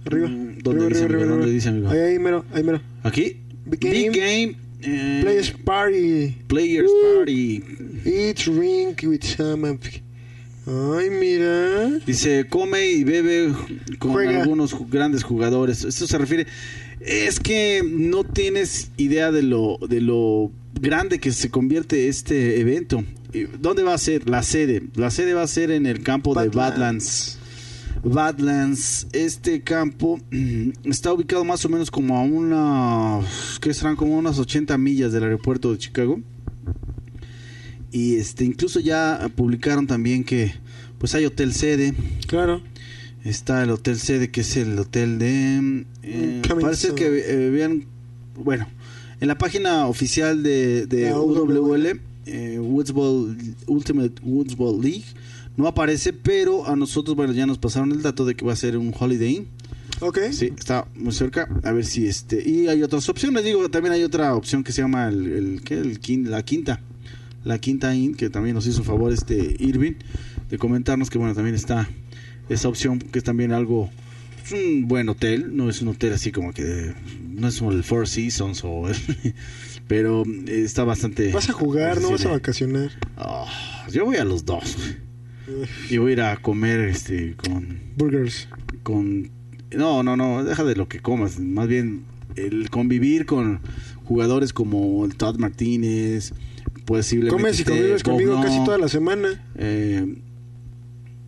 Arriba. Mm, ¿dónde arriba, dice, arriba, amigo? ¿Dónde dice, amigo? Ahí, ahí, mero, ahí, mero. Aquí. Big Big game. Game. eh, Players Party. Players. Party. Eat, drink with some. Ay, mira. Dice, come y bebe con Juega. algunos grandes jugadores. Esto se refiere... Es que no tienes idea de lo, de lo grande que se convierte este evento. ¿Y ¿Dónde va a ser? La sede. La sede va a ser en el campo de Badlands. Badlands. Badlands, este campo mm, está ubicado más o menos como a una, que serán como unas 80 millas del aeropuerto de Chicago. Y este, incluso ya publicaron también que pues hay hotel sede. Claro. Está el hotel sede que es el hotel de... eh, parece que eh, vean, bueno, en la página oficial de, de UWL, eh, Woodsball, Ultimate Woodsball League, no aparece, pero a nosotros, bueno, ya nos pasaron el dato de que va a ser un Holiday Inn. Ok. Sí, está muy cerca. A ver si este. Y hay otras opciones. Digo, también hay otra opción que se llama el, el, ¿qué? el quin- la quinta. La quinta Inn, que también nos hizo favor este Irving de comentarnos que, bueno, también está esa opción, que es también algo. Es un buen hotel. No es un hotel así como que. No es como el Four Seasons o. pero está bastante. Vas a jugar, no vas a vacacionar. Ah, yo voy a los dos. Y voy a ir a comer este con Burgers. con no no no deja de lo que comas más bien el convivir con jugadores como el Todd Martínez posiblemente Comes y convives conmigo No, casi toda la semana. eh,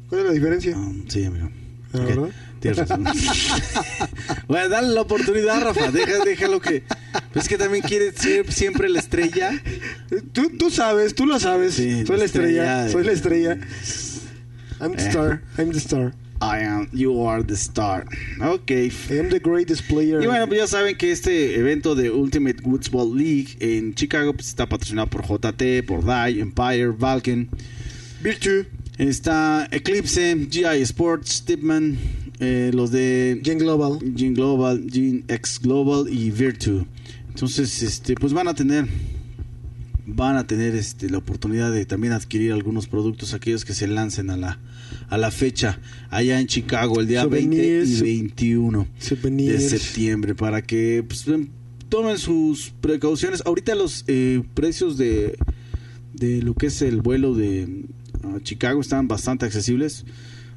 ¿Cuál es la diferencia? ah, sí amigo Ok, ¿verdad? tienes razón bueno dale la oportunidad Rafa deja déjalo que pues es que también quiere ser siempre la estrella Tú, tú sabes, tú lo sabes. Sí, soy la la estrella, estrella. soy la estrella. I'm the Eh. star, I'm the star. I am you are the star ok I am the greatest player. Y bueno, pues ya saben que este evento de Ultimate Woodsball League en Chicago pues, está patrocinado por JT, por DAI, Empire, Valken. Virtue, Está Eclipse, GI Sports, Tipman, eh, los de Gen Global. Gene Global, Gene X Global y Virtue. Entonces, este, pues van a tener van a tener este la oportunidad de también adquirir algunos productos aquellos que se lancen a la a la fecha allá en Chicago el día 20 y Souvenirs. 21 de Souvenirs. septiembre para que pues, em, tomen sus precauciones. Ahorita los eh, precios de, de lo que es el vuelo de a Chicago están bastante accesibles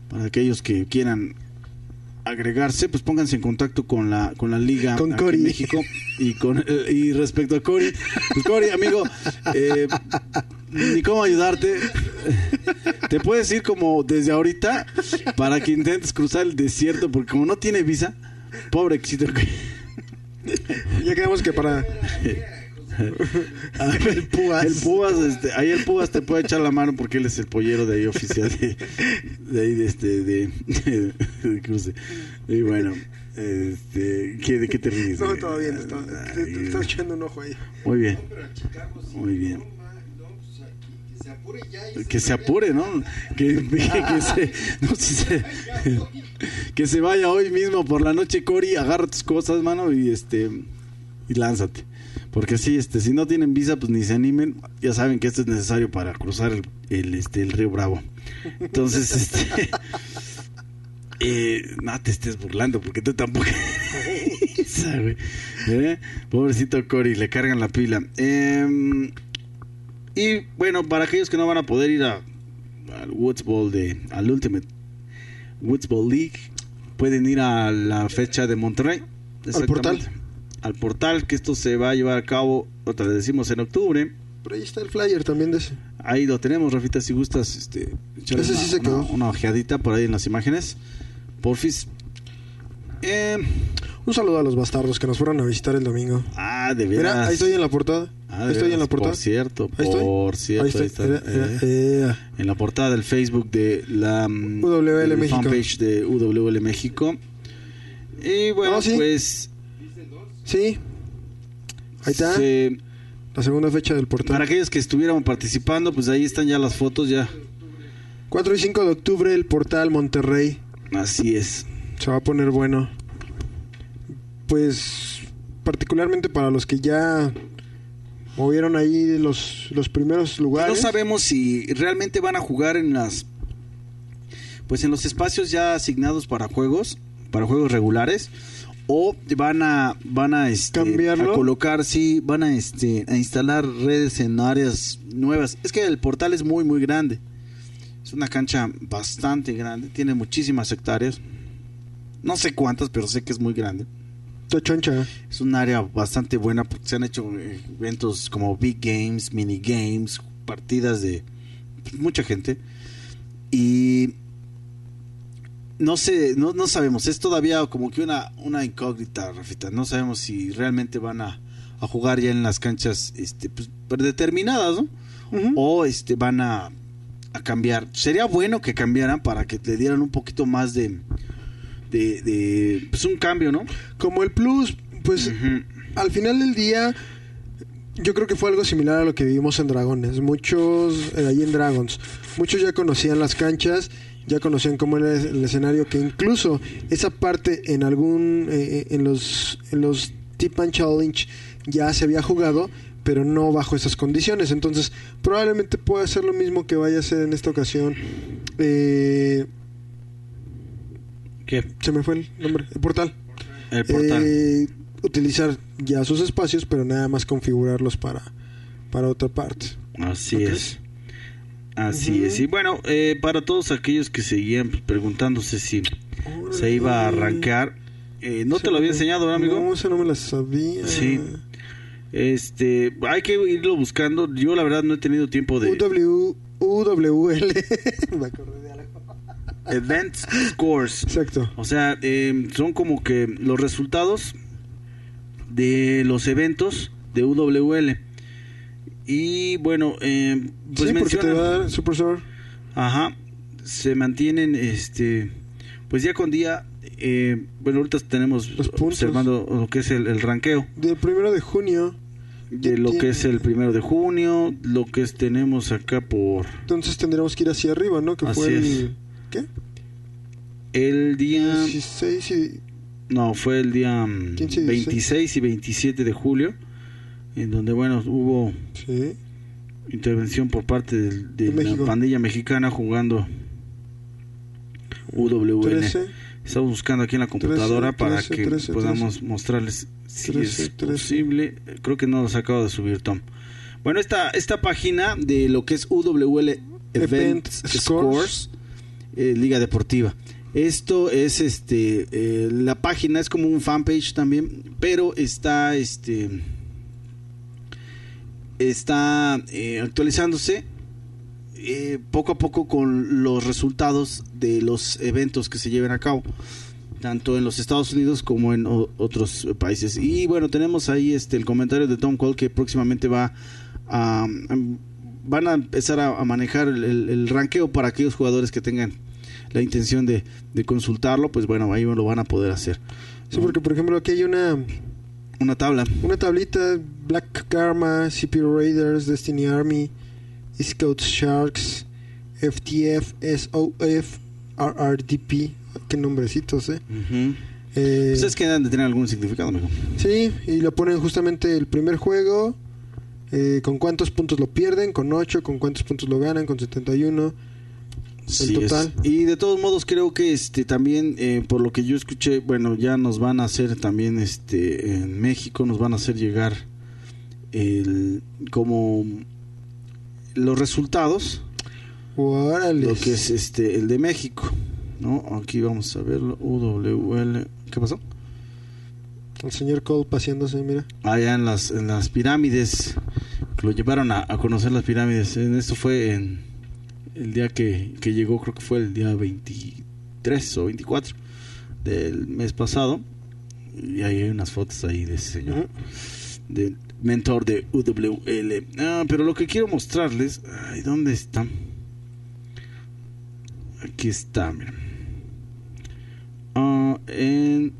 para aquellos que quieran agregarse, pues pónganse en contacto con la con la liga Con aquí en México y con y respecto a Cory, pues Cory, amigo, eh, ni cómo ayudarte. Te puedes ir como desde ahorita para que intentes cruzar el desierto porque como no tiene visa, pobrecito. Ya quedamos que para. el Púas. El Púas, este, ahí el Púas te puede echar la mano porque él es el pollero de ahí oficial de, de ahí de este de, de- de cruce. Y bueno, este, ¿qué, ¿de qué te ríes? No, todo bien, está, te, te Ay, está echando un ojo ahí. Muy bien. Muy bien. Que se apure, ¿no? Que, que se, no, si se- que se vaya hoy mismo por la noche, Cory, agarra tus cosas, mano, y este y lánzate. Porque sí, este, si no tienen visa, pues ni se animen. Ya saben que esto es necesario para cruzar el, el, este, el río Bravo. Entonces, este, eh, no te estés burlando, porque tú tampoco. ¿Eh? Pobrecito Cory, le cargan la pila. Em, y bueno, para aquellos que no van a poder ir a, al Woods Bowl de, al Ultimate Woods Bowl League, pueden ir a la fecha de Monterrey. Al portal. Al portal, que esto se va a llevar a cabo, otra vez decimos en octubre. Por ahí está el flyer también de ese. Ahí lo tenemos, Rafita, si gustas, este, echarle Ese una, sí se quedó. una ojeadita por ahí en las imágenes. Porfis. Eh, Un saludo a los bastardos que nos fueron a visitar el domingo. ah, de veras. Mira, ahí estoy en la portada. Ah, de ahí estoy en la portada. Por cierto, Ahí estoy. por cierto, ahí ahí estoy. está, eh. en la portada del Facebook de la mm, UWL México. fanpage de UWL México. Y bueno, No, sí. pues Sí. Ahí está. se- La segunda fecha del portal. para aquellos que estuvieron participando, pues ahí están ya las fotos ya. 4 y 5 de octubre, el portal Monterrey. Así es. Se va a poner bueno. Pues particularmente para los que ya movieron ahí los, los primeros lugares. No sabemos si realmente van a jugar en las pues en los espacios ya asignados para juegos, para juegos regulares o van a van a este ¿Cambiarlo? a colocar sí, van a este a instalar redes en áreas nuevas. Es que el portal es muy muy grande. Es una cancha bastante grande, tiene muchísimas hectáreas. No sé cuántas, pero sé que es muy grande. Está choncha. Es un área bastante buena porque se han hecho eh, eventos como big games, mini games, partidas de pues, mucha gente. Y no sé, no, no sabemos, es todavía como que una, una incógnita, Rafita. No sabemos si realmente van a, a jugar ya en las canchas este, pues, predeterminadas, ¿no? O este, van a, a cambiar. Sería bueno que cambiaran para que le dieran un poquito más de, de, de pues un cambio, ¿no? Como el plus, pues al final del día yo creo que fue algo similar a lo que vivimos en Dragones. Muchos, eh, ahí en Dragons, muchos ya conocían las canchas, ya conocían cómo era el escenario, que incluso esa parte en algún, eh, en los, en los Tip and Challenge ya se había jugado, pero no bajo esas condiciones. Entonces, probablemente pueda ser lo mismo que vaya a ser en esta ocasión. Eh, ¿Qué? se me fue el nombre, el portal. El portal. Eh, utilizar ya sus espacios, pero nada más configurarlos para, para otra parte. Así es. Así es. Y bueno, eh, para todos aquellos que seguían preguntándose si se iba a arrancar, eh, no te lo había enseñado, ¿verdad, amigo? No, esa no me la sabía. Sí. Este, hay que irlo buscando. Yo la verdad no he tenido tiempo de UW, UWL. me acordé de algo. event scores. Exacto. O sea, eh, son como que los resultados de los eventos de UWL. Y bueno, eh, pues sí, porque te va a dar. Ajá, se mantienen, este, pues ya con día, eh, bueno, ahorita tenemos Los observando lo que es el, el ranqueo Del primero de junio. de lo que es el primero de junio, lo que es, tenemos acá por Entonces tendríamos que ir hacia arriba, ¿no? Que Así fue el. es. ¿Qué? el día, 16 y. no, fue el día mm, 15 y 26 y 27 de julio, en donde, bueno, hubo Sí. intervención por parte de, De la pandilla mexicana jugando. 13. Estamos buscando aquí en la computadora 13, para 13, que 13, podamos mostrarles si 13, es 13. posible. Creo que no los acabo de subir, Tom. Bueno, esta, esta página de lo que es UWL Event, Event Scores, Scores. eh, Liga Deportiva. Esto es este eh, la página es como un fanpage también, pero está este está eh, actualizándose eh, poco a poco con los resultados de los eventos que se lleven a cabo tanto en los Estados Unidos como en otros países y bueno tenemos ahí este el comentario de Tom Cole que próximamente va a van a empezar a, a manejar el, el- el ranqueo para aquellos jugadores que tengan la intención de, de consultarlo pues bueno ahí lo van a poder hacer Sí, porque por ejemplo aquí hay una. Una tabla Una tablita, Black Karma, CPU Raiders, Destiny Army, Coast Sharks, FTF, SOF, RRDP. Qué nombrecitos, ¿eh? Ujú. Eh, Pues es que deben de tener algún significado, amigo. Sí, y lo ponen justamente el primer juego. eh, con cuántos puntos lo pierden, con 8, con cuántos puntos lo ganan, con 71. Sí, total. es- Y de todos modos creo que este también eh, por lo que yo escuché, bueno, ya nos van a hacer también este en México nos van a hacer llegar el como los resultados, Órale. lo que es este el de México, ¿no? Aquí vamos a verlo UWL, ¿qué pasó? El señor Cole paseándose, mira. Allá en las en las pirámides lo llevaron a, a conocer las pirámides. En esto fue en el día que, que llegó, creo que fue el día 23 o 24 del mes pasado. Y ahí hay unas fotos ahí de ese señor, del mentor de UWL. Ah, pero lo que quiero mostrarles, ay, ¿dónde está? Aquí está, miren. Ah, en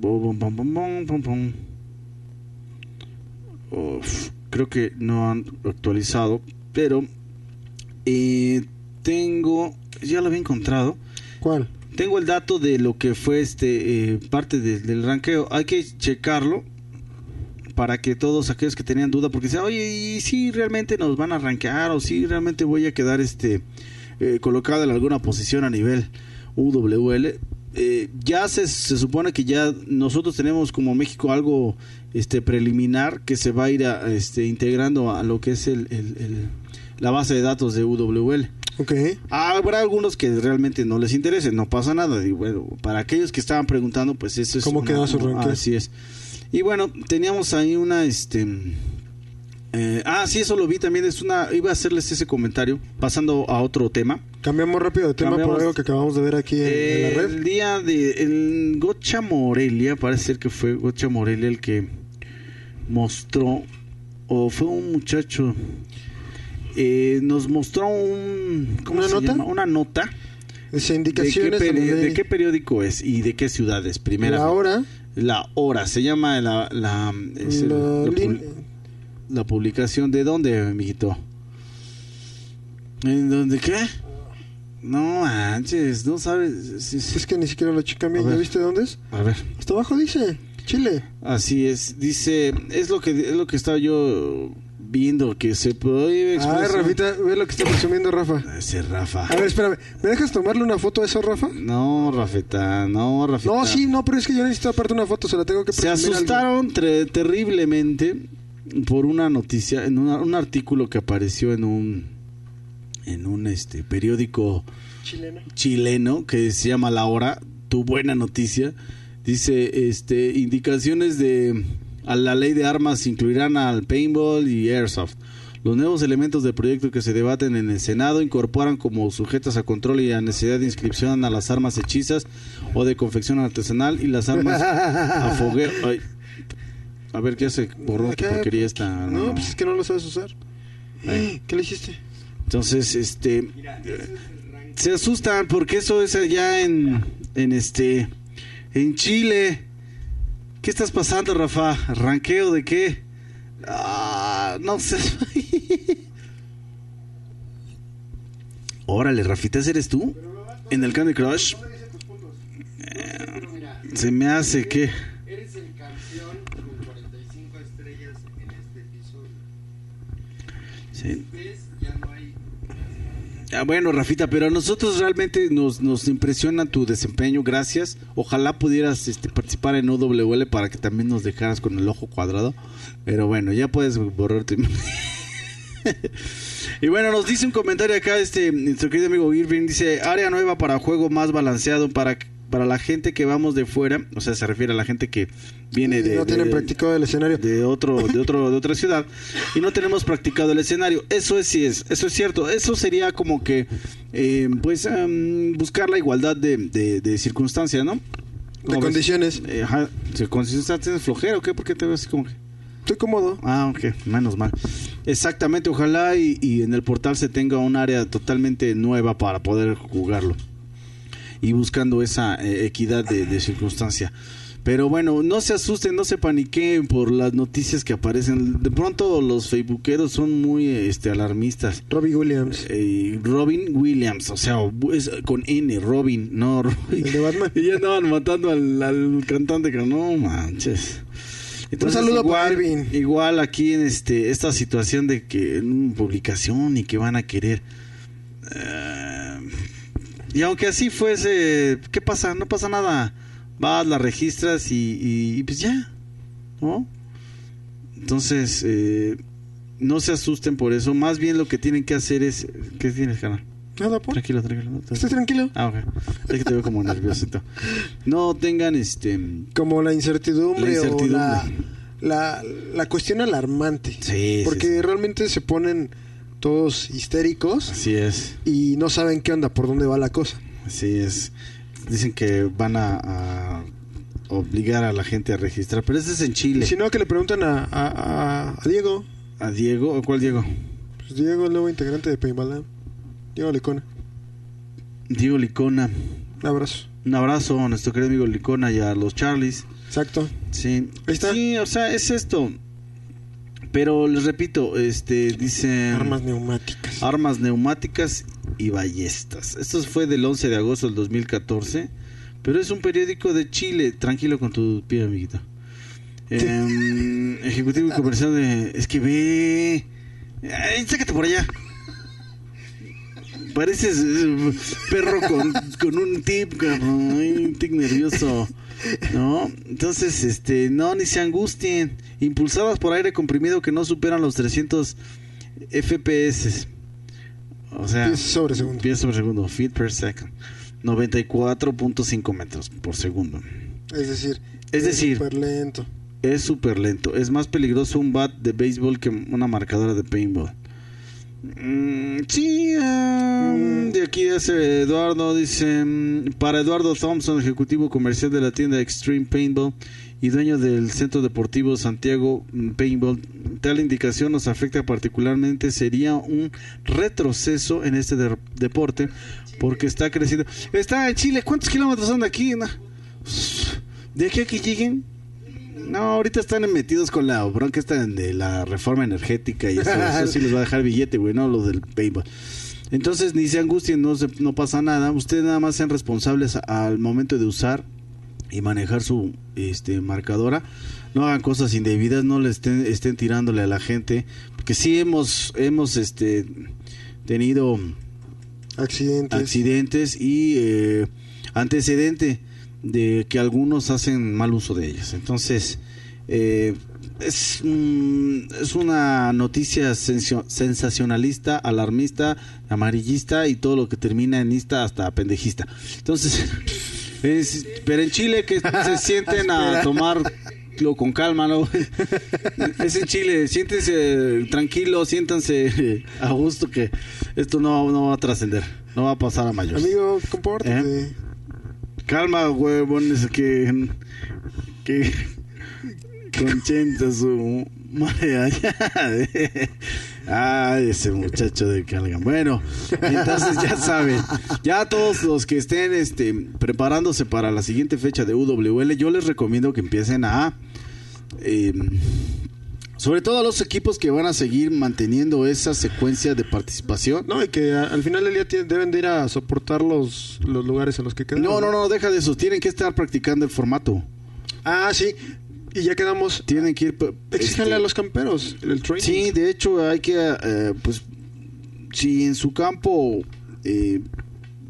Bom, bom, bom, bom, bom, bom, bom. Uf, creo que no han actualizado, pero eh, tengo, ya lo había encontrado. ¿Cuál? Tengo el dato de lo que fue este eh, parte de- del ranqueo. Hay que checarlo para que todos aquellos que tenían duda, porque dicen, oye, ¿y si realmente nos van a rankear o si realmente voy a quedar este eh, colocado en alguna posición a nivel UWL? Eh, ya se, se supone que ya nosotros tenemos como México algo este preliminar que se va a ir a, este, integrando a lo que es el, el- el- la base de datos de UWL. Ok. Habrá algunos que realmente no les interese, no pasa nada. Y bueno, para aquellos que estaban preguntando, pues eso es. ¿Cómo queda su ranking? Así es. Y bueno, teníamos ahí una, este. eh, ah, sí, eso lo vi también. Es una. Iba a hacerles ese comentario, pasando a otro tema. Cambiamos rápido de tema Cambiamos. por algo que acabamos de ver aquí en, en la red. el día de. El Gocha Morelia, parece ser que fue Gocha Morelia el que mostró. O fue un muchacho. Eh, nos mostró un. ¿Cómo ¿Una se nota? llama? Una nota. Dice ¿De qué, indicaciones. de qué periódico es y de qué ciudades? Primera. La hora. La hora. Se llama la, la, es el- la la lin- pu- la publicación. ¿De dónde, amiguito? ¿En dónde qué? No manches, no sabes. sí, sí. Es que ni siquiera lo checan A bien. ¿Ya viste dónde es? A ver. Hasta abajo dice. Chile. Así es. Dice, es lo que es lo que estaba yo viendo que se prohíbe Ay, expresión- Rafita, ve lo que está presumiendo Rafa. Ese Rafa. A ver, espérame. ¿Me dejas tomarle una foto a eso, Rafa? No, Rafeta, no, Rafeta. No, sí, no, pero es que yo necesito aparte una foto, se la tengo que Se presumir a alguien. asustaron tre- terriblemente por una noticia, en una- un artículo que apareció en un en un este periódico Chilena. chileno que se llama La Hora, tu buena noticia. Dice, este, indicaciones de a la ley de armas incluirán al paintball y airsoft. Los nuevos elementos del proyecto que se debaten en el Senado incorporan como sujetas a control y a necesidad de inscripción a las armas hechizas o de confección artesanal y las armas a fogueo. Ay. A ver, ¿qué hace? Borró tu Acá, porquería esta. No, pues es que no lo sabes usar. Ay. ¿Qué le hiciste? Entonces, este se asustan porque eso es allá en en este en Chile. ¿Qué estás pasando, Rafa? ¿Ranqueo de qué? Ah, no sé. Órale, Rafita, ¿ese ¿eres tú? En el Candy Crush. Eh, se me hace que Eres el campeón con 45 estrellas en este episodio. sí. ¿Ves? Ya no hay. Ah, bueno, Rafita, pero a nosotros realmente nos, nos impresiona tu desempeño, gracias. Ojalá pudieras este, participar en OWL para que también nos dejaras con el ojo cuadrado. Pero bueno, ya puedes borrar tu imagen. Y bueno, nos dice un comentario acá, este, nuestro querido amigo Irving, dice, área nueva para juego más balanceado para, para la gente que vamos de fuera, o sea, se refiere a la gente que viene de... no tienen de- practicado el escenario. de otro de otro de otra ciudad y no tenemos practicado el escenario eso es sí es eso es cierto eso sería como que eh, pues em, buscar la igualdad de, de, de circunstancias no De condiciones. Eh, ajá, circunstancias ¿tienes flojera o qué por qué te ves así como que Estoy cómodo. Ah, ok, menos mal. Exactamente, ojalá y, y en el portal se tenga un área totalmente nueva para poder jugarlo. Y buscando esa eh, equidad de, de circunstancia. Pero bueno, no se asusten, no se paniqueen por las noticias que aparecen. De pronto los facebookeros son muy este, alarmistas. Robbie Williams. Eh, Robin Williams, o sea, es con N, Robin, no Robin. El de Batman. Y ya andaban matando al, al cantante que no manches. Entonces, saludo para igual, Irving. igual aquí en este esta situación de que en publicación y que van a querer eh, y aunque así fuese, ¿qué pasa? No pasa nada. Vas, la registras y, y- y pues ya, ¿no? Entonces, eh, no se asusten por eso. Más bien lo que tienen que hacer es... ¿Qué tienes, canal? Nada, por. Tranquilo, tranquilo. no te- Estoy tranquilo. Ah, ok. Es que te veo como nerviosito. No tengan este. Como la incertidumbre, La incertidumbre. o la, la, la cuestión alarmante. Sí, Porque sí, sí. realmente se ponen todos histéricos Así es. y no saben qué onda, por dónde va la cosa. Así es. Dicen que van a, a obligar a la gente a registrar. Pero ese es en Chile. si no, que le preguntan a, a, a- a Diego. ¿A Diego? ¿O cuál Diego? Pues Diego, el nuevo integrante de Lab. Diego Lecona. Diego Licona. Un abrazo. Un abrazo a nuestro querido amigo Licona y a los Charlies. Exacto. Sí. Ahí está. Sí, o sea, es esto. Pero les repito, este, dice... Armas neumáticas. Armas neumáticas y ballestas. Esto fue del 11 de agosto del 2014. Pero es un periódico de Chile. Tranquilo con tu pie, amiguito. Em, ejecutivo y comercial de... Es que ve... Ay, sácate por allá. Pareces eh, perro con, con un tip, cabrón. Ay, un tic nervioso. ¿No? Entonces, este, no, ni se angustien. Impulsadas por aire comprimido que no superan los 300 FPS. O sea, Pies sobre segundo. pies sobre segundo, feet per second. 94.5 metros por segundo. Es decir, Es decir- súper lento. Es súper lento. Es más peligroso un bat de béisbol que una marcadora de paintball. Mm, sí, Mm. de aquí hace Eduardo, dice, mm, para Eduardo Thompson, ejecutivo comercial de la tienda Extreme Paintball y dueño del centro deportivo Santiago Paintball, tal indicación nos afecta particularmente, sería un retroceso en este de- deporte porque está creciendo. Está en Chile, ¿cuántos kilómetros son de aquí? De aquí que lleguen, no, ahorita están metidos con la bronca esta de la reforma energética y eso, eso sí les va a dejar billete, güey, no lo del paintball. Entonces, ni se angustien, no, se- no pasa nada. Ustedes nada más sean responsables al momento de usar y manejar su este marcadora. No hagan cosas indebidas, no le estén, estén tirándole a la gente. Porque sí hemos, hemos este tenido Accidentes. accidentes y eh, antecedente de que algunos hacen mal uso de ellas. Entonces, eh, es, mm, es una noticia sensacionalista, alarmista, amarillista y todo lo que termina en ista hasta pendejista. Entonces, es- pero en Chile que se sienten a tomar con calma, ¿no? Es en Chile, siéntense tranquilos, siéntanse a gusto que esto no, no va a trascender, no va a pasar a mayores. Amigo, compórtate. Calma, huevones, que. que. conchenta su madre allá. Ay, ese muchacho de Calgan. Bueno, entonces ya saben, ya todos los que estén este, preparándose para la siguiente fecha de UWL, yo les recomiendo que empiecen a. eh, sobre todo a los equipos que van a seguir manteniendo esa secuencia de participación. No, y que a- al final del día tienen- deben de ir a soportar los, los lugares en los que quedan. No, no, no, deja de eso. Tienen que estar practicando el formato. Ah, sí. Y ya quedamos. Tienen que ir. Exíjanle este, a los camperos el training. Sí, de hecho hay que, eh, pues, si en su campo eh,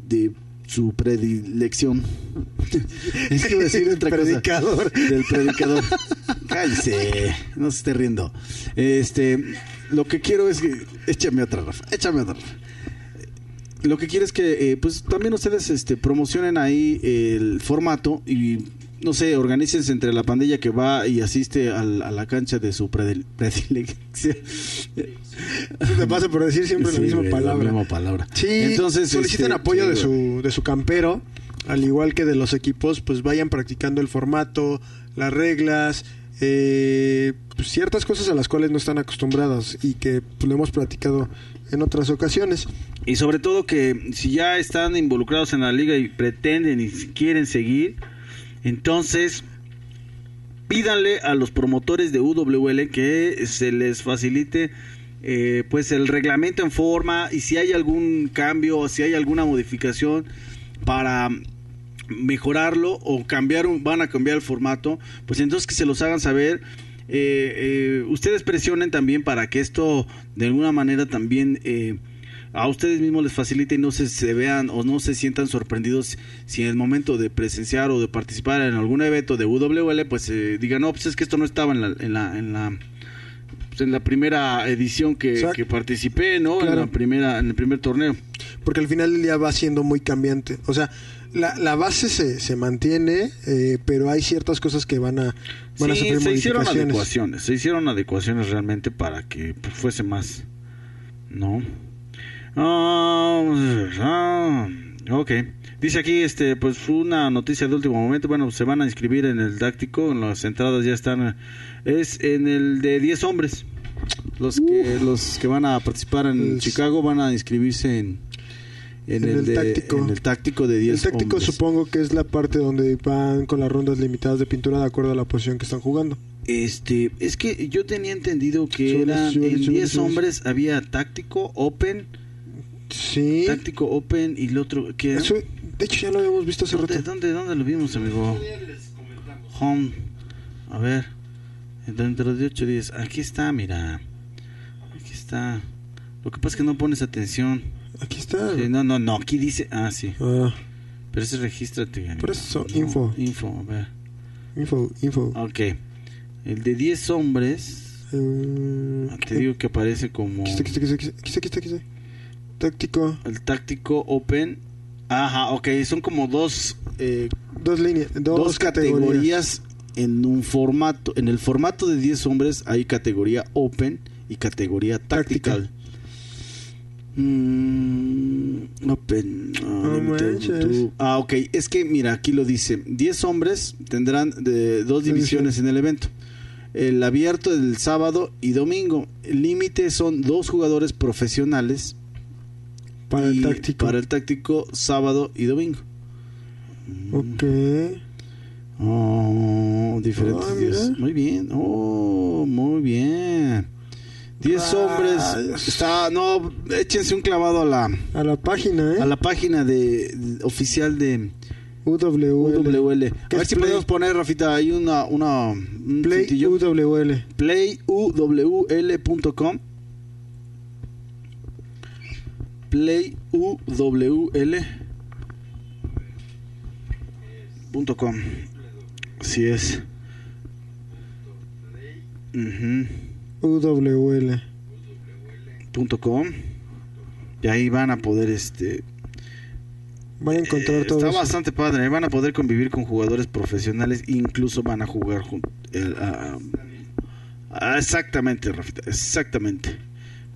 de su predilección, es que iba a decir otra cosa, Predicador. del predicador, cállese, no se esté riendo. Este, lo que quiero es que, échame otra, Rafa, échame otra. Rafa. Lo que quiero es que, eh, pues, también ustedes, este, promocionen ahí el formato y no sé, organícense entre la pandilla que va y asiste al- a la cancha de su predil- predilección. Eso te pasa por decir siempre Sí, la misma güey, palabra. La misma palabra. Sí, Entonces, soliciten este, apoyo sí, de, su, de su campero, al igual que de los equipos, pues vayan practicando el formato, las reglas, eh, pues, ciertas cosas a las cuales no están acostumbrados y que pues, lo hemos platicado en otras ocasiones. Y sobre todo que si ya están involucrados en la liga y pretenden y quieren seguir, entonces pídanle a los promotores de UWL que se les facilite eh, pues el reglamento en forma y si hay algún cambio o si hay alguna modificación para mejorarlo o cambiar un- van a cambiar el formato pues entonces que se los hagan saber. Eh, eh, ustedes presionen también para que esto de alguna manera también eh, a ustedes mismos les facilite y no se, se vean o no se sientan sorprendidos si en el momento de presenciar o de participar en algún evento de WL pues eh, digan no pues es que esto no estaba en la en la, en la pues, en la primera edición que, que participé no en la primera en el primer torneo Porque al final del día va siendo muy cambiante. O sea, la, la base se, se mantiene, eh, pero hay ciertas cosas que van a, van a Sí, sufrir se hicieron adecuaciones, se hicieron adecuaciones realmente para que pues, fuese más, ¿no? Ah, ah, ok. Dice aquí, este, pues una noticia de último momento. Bueno, se van a inscribir en el táctico, las entradas ya están. Es en el de 10 hombres. Los que, los que van a participar en Pues- Chicago van a inscribirse en, en, En el, el de- táctico. en el táctico de 10 El táctico hombres. supongo que es la parte donde van con las rondas limitadas de pintura de acuerdo a la posición que están jugando. Este, es que yo tenía entendido que era en sobre, 10 sobre. hombres había táctico, open, Sí. táctico, open y el otro que Eso, de hecho, ya lo habíamos visto hace ¿Dónde, rato. dónde, dónde lo vimos, amigo? Home. A ver. Dentro de 8 días. Aquí está, mira. Aquí está. Lo que pasa es que no pones atención. Aquí está. Sí, no, no, no. Aquí dice. Ah, sí. Ah, Pero ese regístrate. amigo. Por eso, No, info. Info, a ver. info, info. Ok. El de 10 hombres. Ah, Te digo que aparece como. Aquí está, aquí está, aquí está, aquí está, aquí está. Táctico. El táctico open. Ajá, ok. Son como dos. eh, Dos líneas, dos, dos categorías. categorías en un formato. En el formato de 10 hombres hay categoría Open y categoría Tactical. Mm, open. Ah. Ah, ok. Es que, mira, aquí lo dice. 10 hombres tendrán de dos divisiones en el evento. El abierto el sábado y domingo. El límite son dos jugadores profesionales Para el táctico. Para el táctico sábado y domingo. Ok. Oh, diferentes Ah, días. Muy bien. Oh, muy bien. 10 hombres. Está, no, échense un clavado a la, A la página, ¿eh? a la página de, de- oficial de UWL. UWL. A ¿Qué ver si Play? podemos poner, Rafita, ahí una, una un Play cintillo. UWL. playuwl.com playuwl.com Así es. Com. Y ahí van a poder este Van a encontrar eh, todo está eso. bastante padre, van a poder convivir con jugadores profesionales, incluso van a jugar el, ah, ah, exactamente, Rafita, exactamente.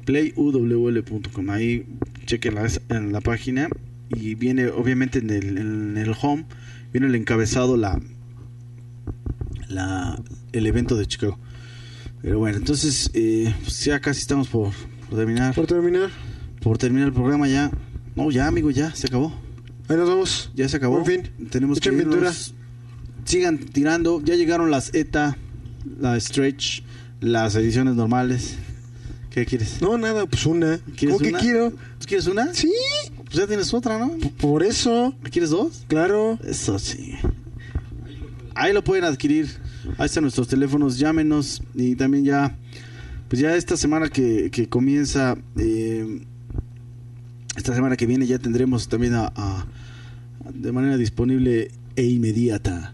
playuwl.com, ahí chequenla en la página y viene obviamente en el, en el home viene el encabezado la la el evento de Chicago. Pero bueno, entonces eh, pues ya casi estamos por, por terminar Por terminar, por terminar el programa ya. No, ya amigo, ya se acabó. ahí nos vamos. Ya se acabó. Buen fin. Tenemos que Echen irnos. pintura. Sigan tirando. Ya llegaron las ETA, la Stretch, las ediciones normales. ¿Qué quieres? No, nada, pues una. ¿Quieres ¿Cómo que una? quiero? ¿Tú quieres una? Sí, Pues ya tienes otra, ¿no? por eso, ¿Quieres dos? claro. Eso sí. Ahí lo pueden adquirir. Ahí están nuestros teléfonos. Llámenos. Y también ya. Pues ya esta semana que, que comienza. eh, esta semana que viene ya tendremos también a, a- de manera disponible e inmediata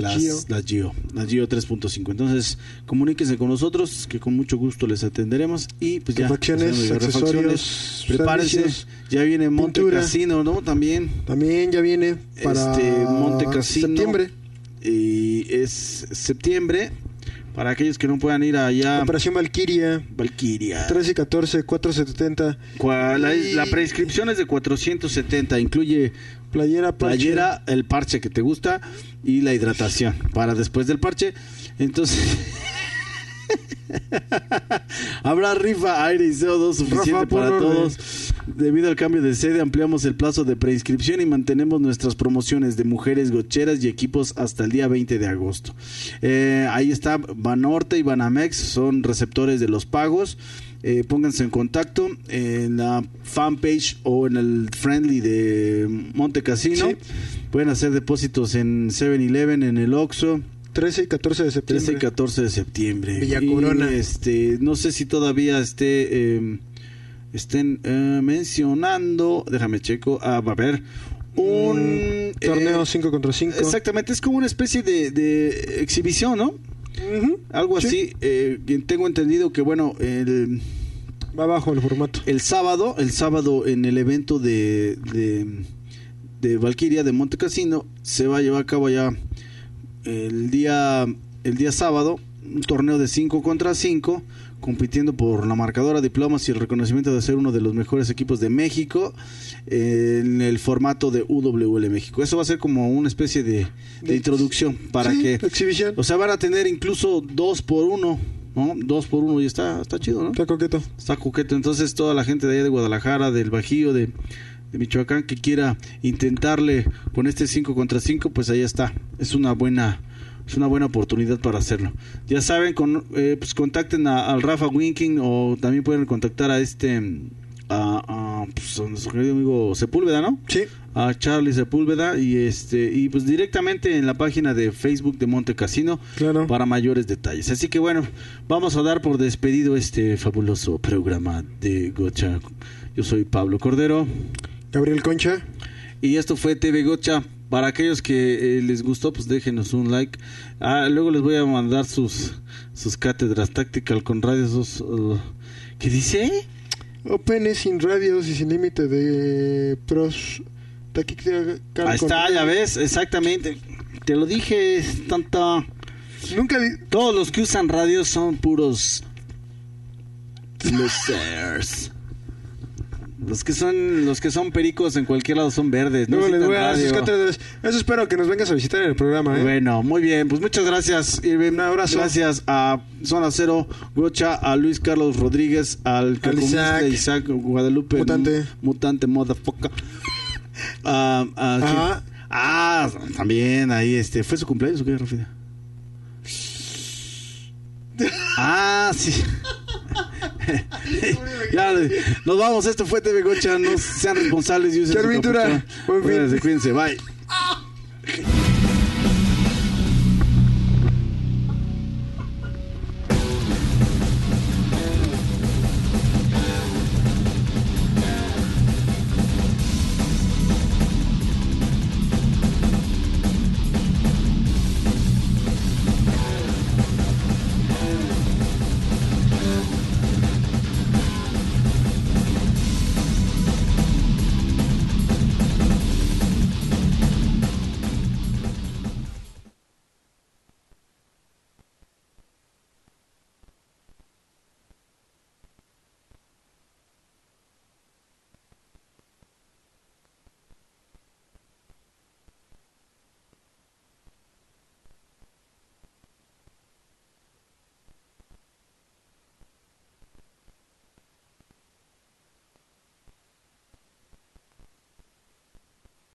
las, Gio. las Gio, las Gio 3.5. Entonces, comuníquense con nosotros, que con mucho gusto les atenderemos. Y pues ya. Refacciones, accesorios, Prepárense. Ya viene Monte pintura. Casino, ¿no? También. También ya viene para Este, Monte Cassino. septiembre. Y es septiembre. Para aquellos que no puedan ir allá, Operación Valkyria, Valkyria. 13 y 14, 470. Cua- La, Y- la prescripción es de 470. Incluye Playera, parche. playera, el parche que te gusta y la hidratación para después del parche. Entonces. Habrá rifa, aire y CO2 suficiente Rafa, para todos. Debido al cambio de sede, ampliamos el plazo de preinscripción y mantenemos nuestras promociones de mujeres gocheras y equipos hasta el día 20 de agosto. Eh, ahí está Banorte y Banamex, son receptores de los pagos. Eh, pónganse en contacto en la fanpage o en el friendly de Monte Casino. Sí. Pueden hacer depósitos en 7-Eleven, en el Oxxo. 13 y 14 de septiembre. 13 y 14 de septiembre. Villa Corona. Y, este, no sé si todavía esté eh, estén eh, mencionando, déjame checo, ah, va a haber un Mm, Torneo eh, 5 contra 5. Exactamente, es como una especie de, de exhibición, ¿no? Algo Sí. así. eh, tengo entendido que, bueno, el, Va abajo el formato. el sábado, el sábado en el evento de, de, de Valkyria de Monte Casino se va a llevar a cabo ya el día, el día sábado un torneo de 5 contra 5 compitiendo por la marcadora, diplomas y el reconocimiento de ser uno de los mejores equipos de México en el formato de UWL México. Eso va a ser como una especie de, de De- introducción para Sí, que, Exhibición. o sea, van a tener incluso dos por uno, ¿no? Dos por uno y está, está chido, ¿no? Está coqueto. Está coqueto. Entonces, toda la gente de allá de Guadalajara, del Bajío, de, de Michoacán, que quiera intentarle con este 5 contra 5, pues ahí está. Es una buena es una buena oportunidad para hacerlo. Ya saben, con, eh, pues contacten a- al Rafa Winking o también pueden contactar a este a, a, pues, a nuestro querido amigo Sepúlveda, ¿no? Sí. a Charlie Sepúlveda y este y pues directamente en la página de Facebook de Monte Casino Claro. para mayores detalles. Así que bueno, vamos a dar por despedido este fabuloso programa de Gocha. Yo soy Pablo Cordero Gabriel Concha. y esto fue TV Gocha. Para aquellos que eh, les gustó, pues déjenos un like. Ah, luego les voy a mandar sus sus cátedras Tactical con radios. uh, ¿Qué dice? Open sin radios y sin límite de pros. Taquical Ahí está, ya ves, exactamente. Te lo dije, es tanta... Nunca Todos los que usan radios son puros losers. Los que son los que son pericos en cualquier lado son verdes. No les voy a. Eso espero que nos vengas a visitar en el programa, ¿eh? Bueno, muy bien, pues muchas gracias, Irving. Un abrazo. Gracias a Zona Cero, Gocha, a Luis Carlos Rodríguez, al cacomista Isaac. Isaac Guadalupe Mutante. Mutante Motherfucker. Ah, ah. Ah, también ahí este, ¿fue su cumpleaños o qué, Rafina? Ah, sí. nos vamos. Esto fue TV Gocha. No sean responsables y usen Bye.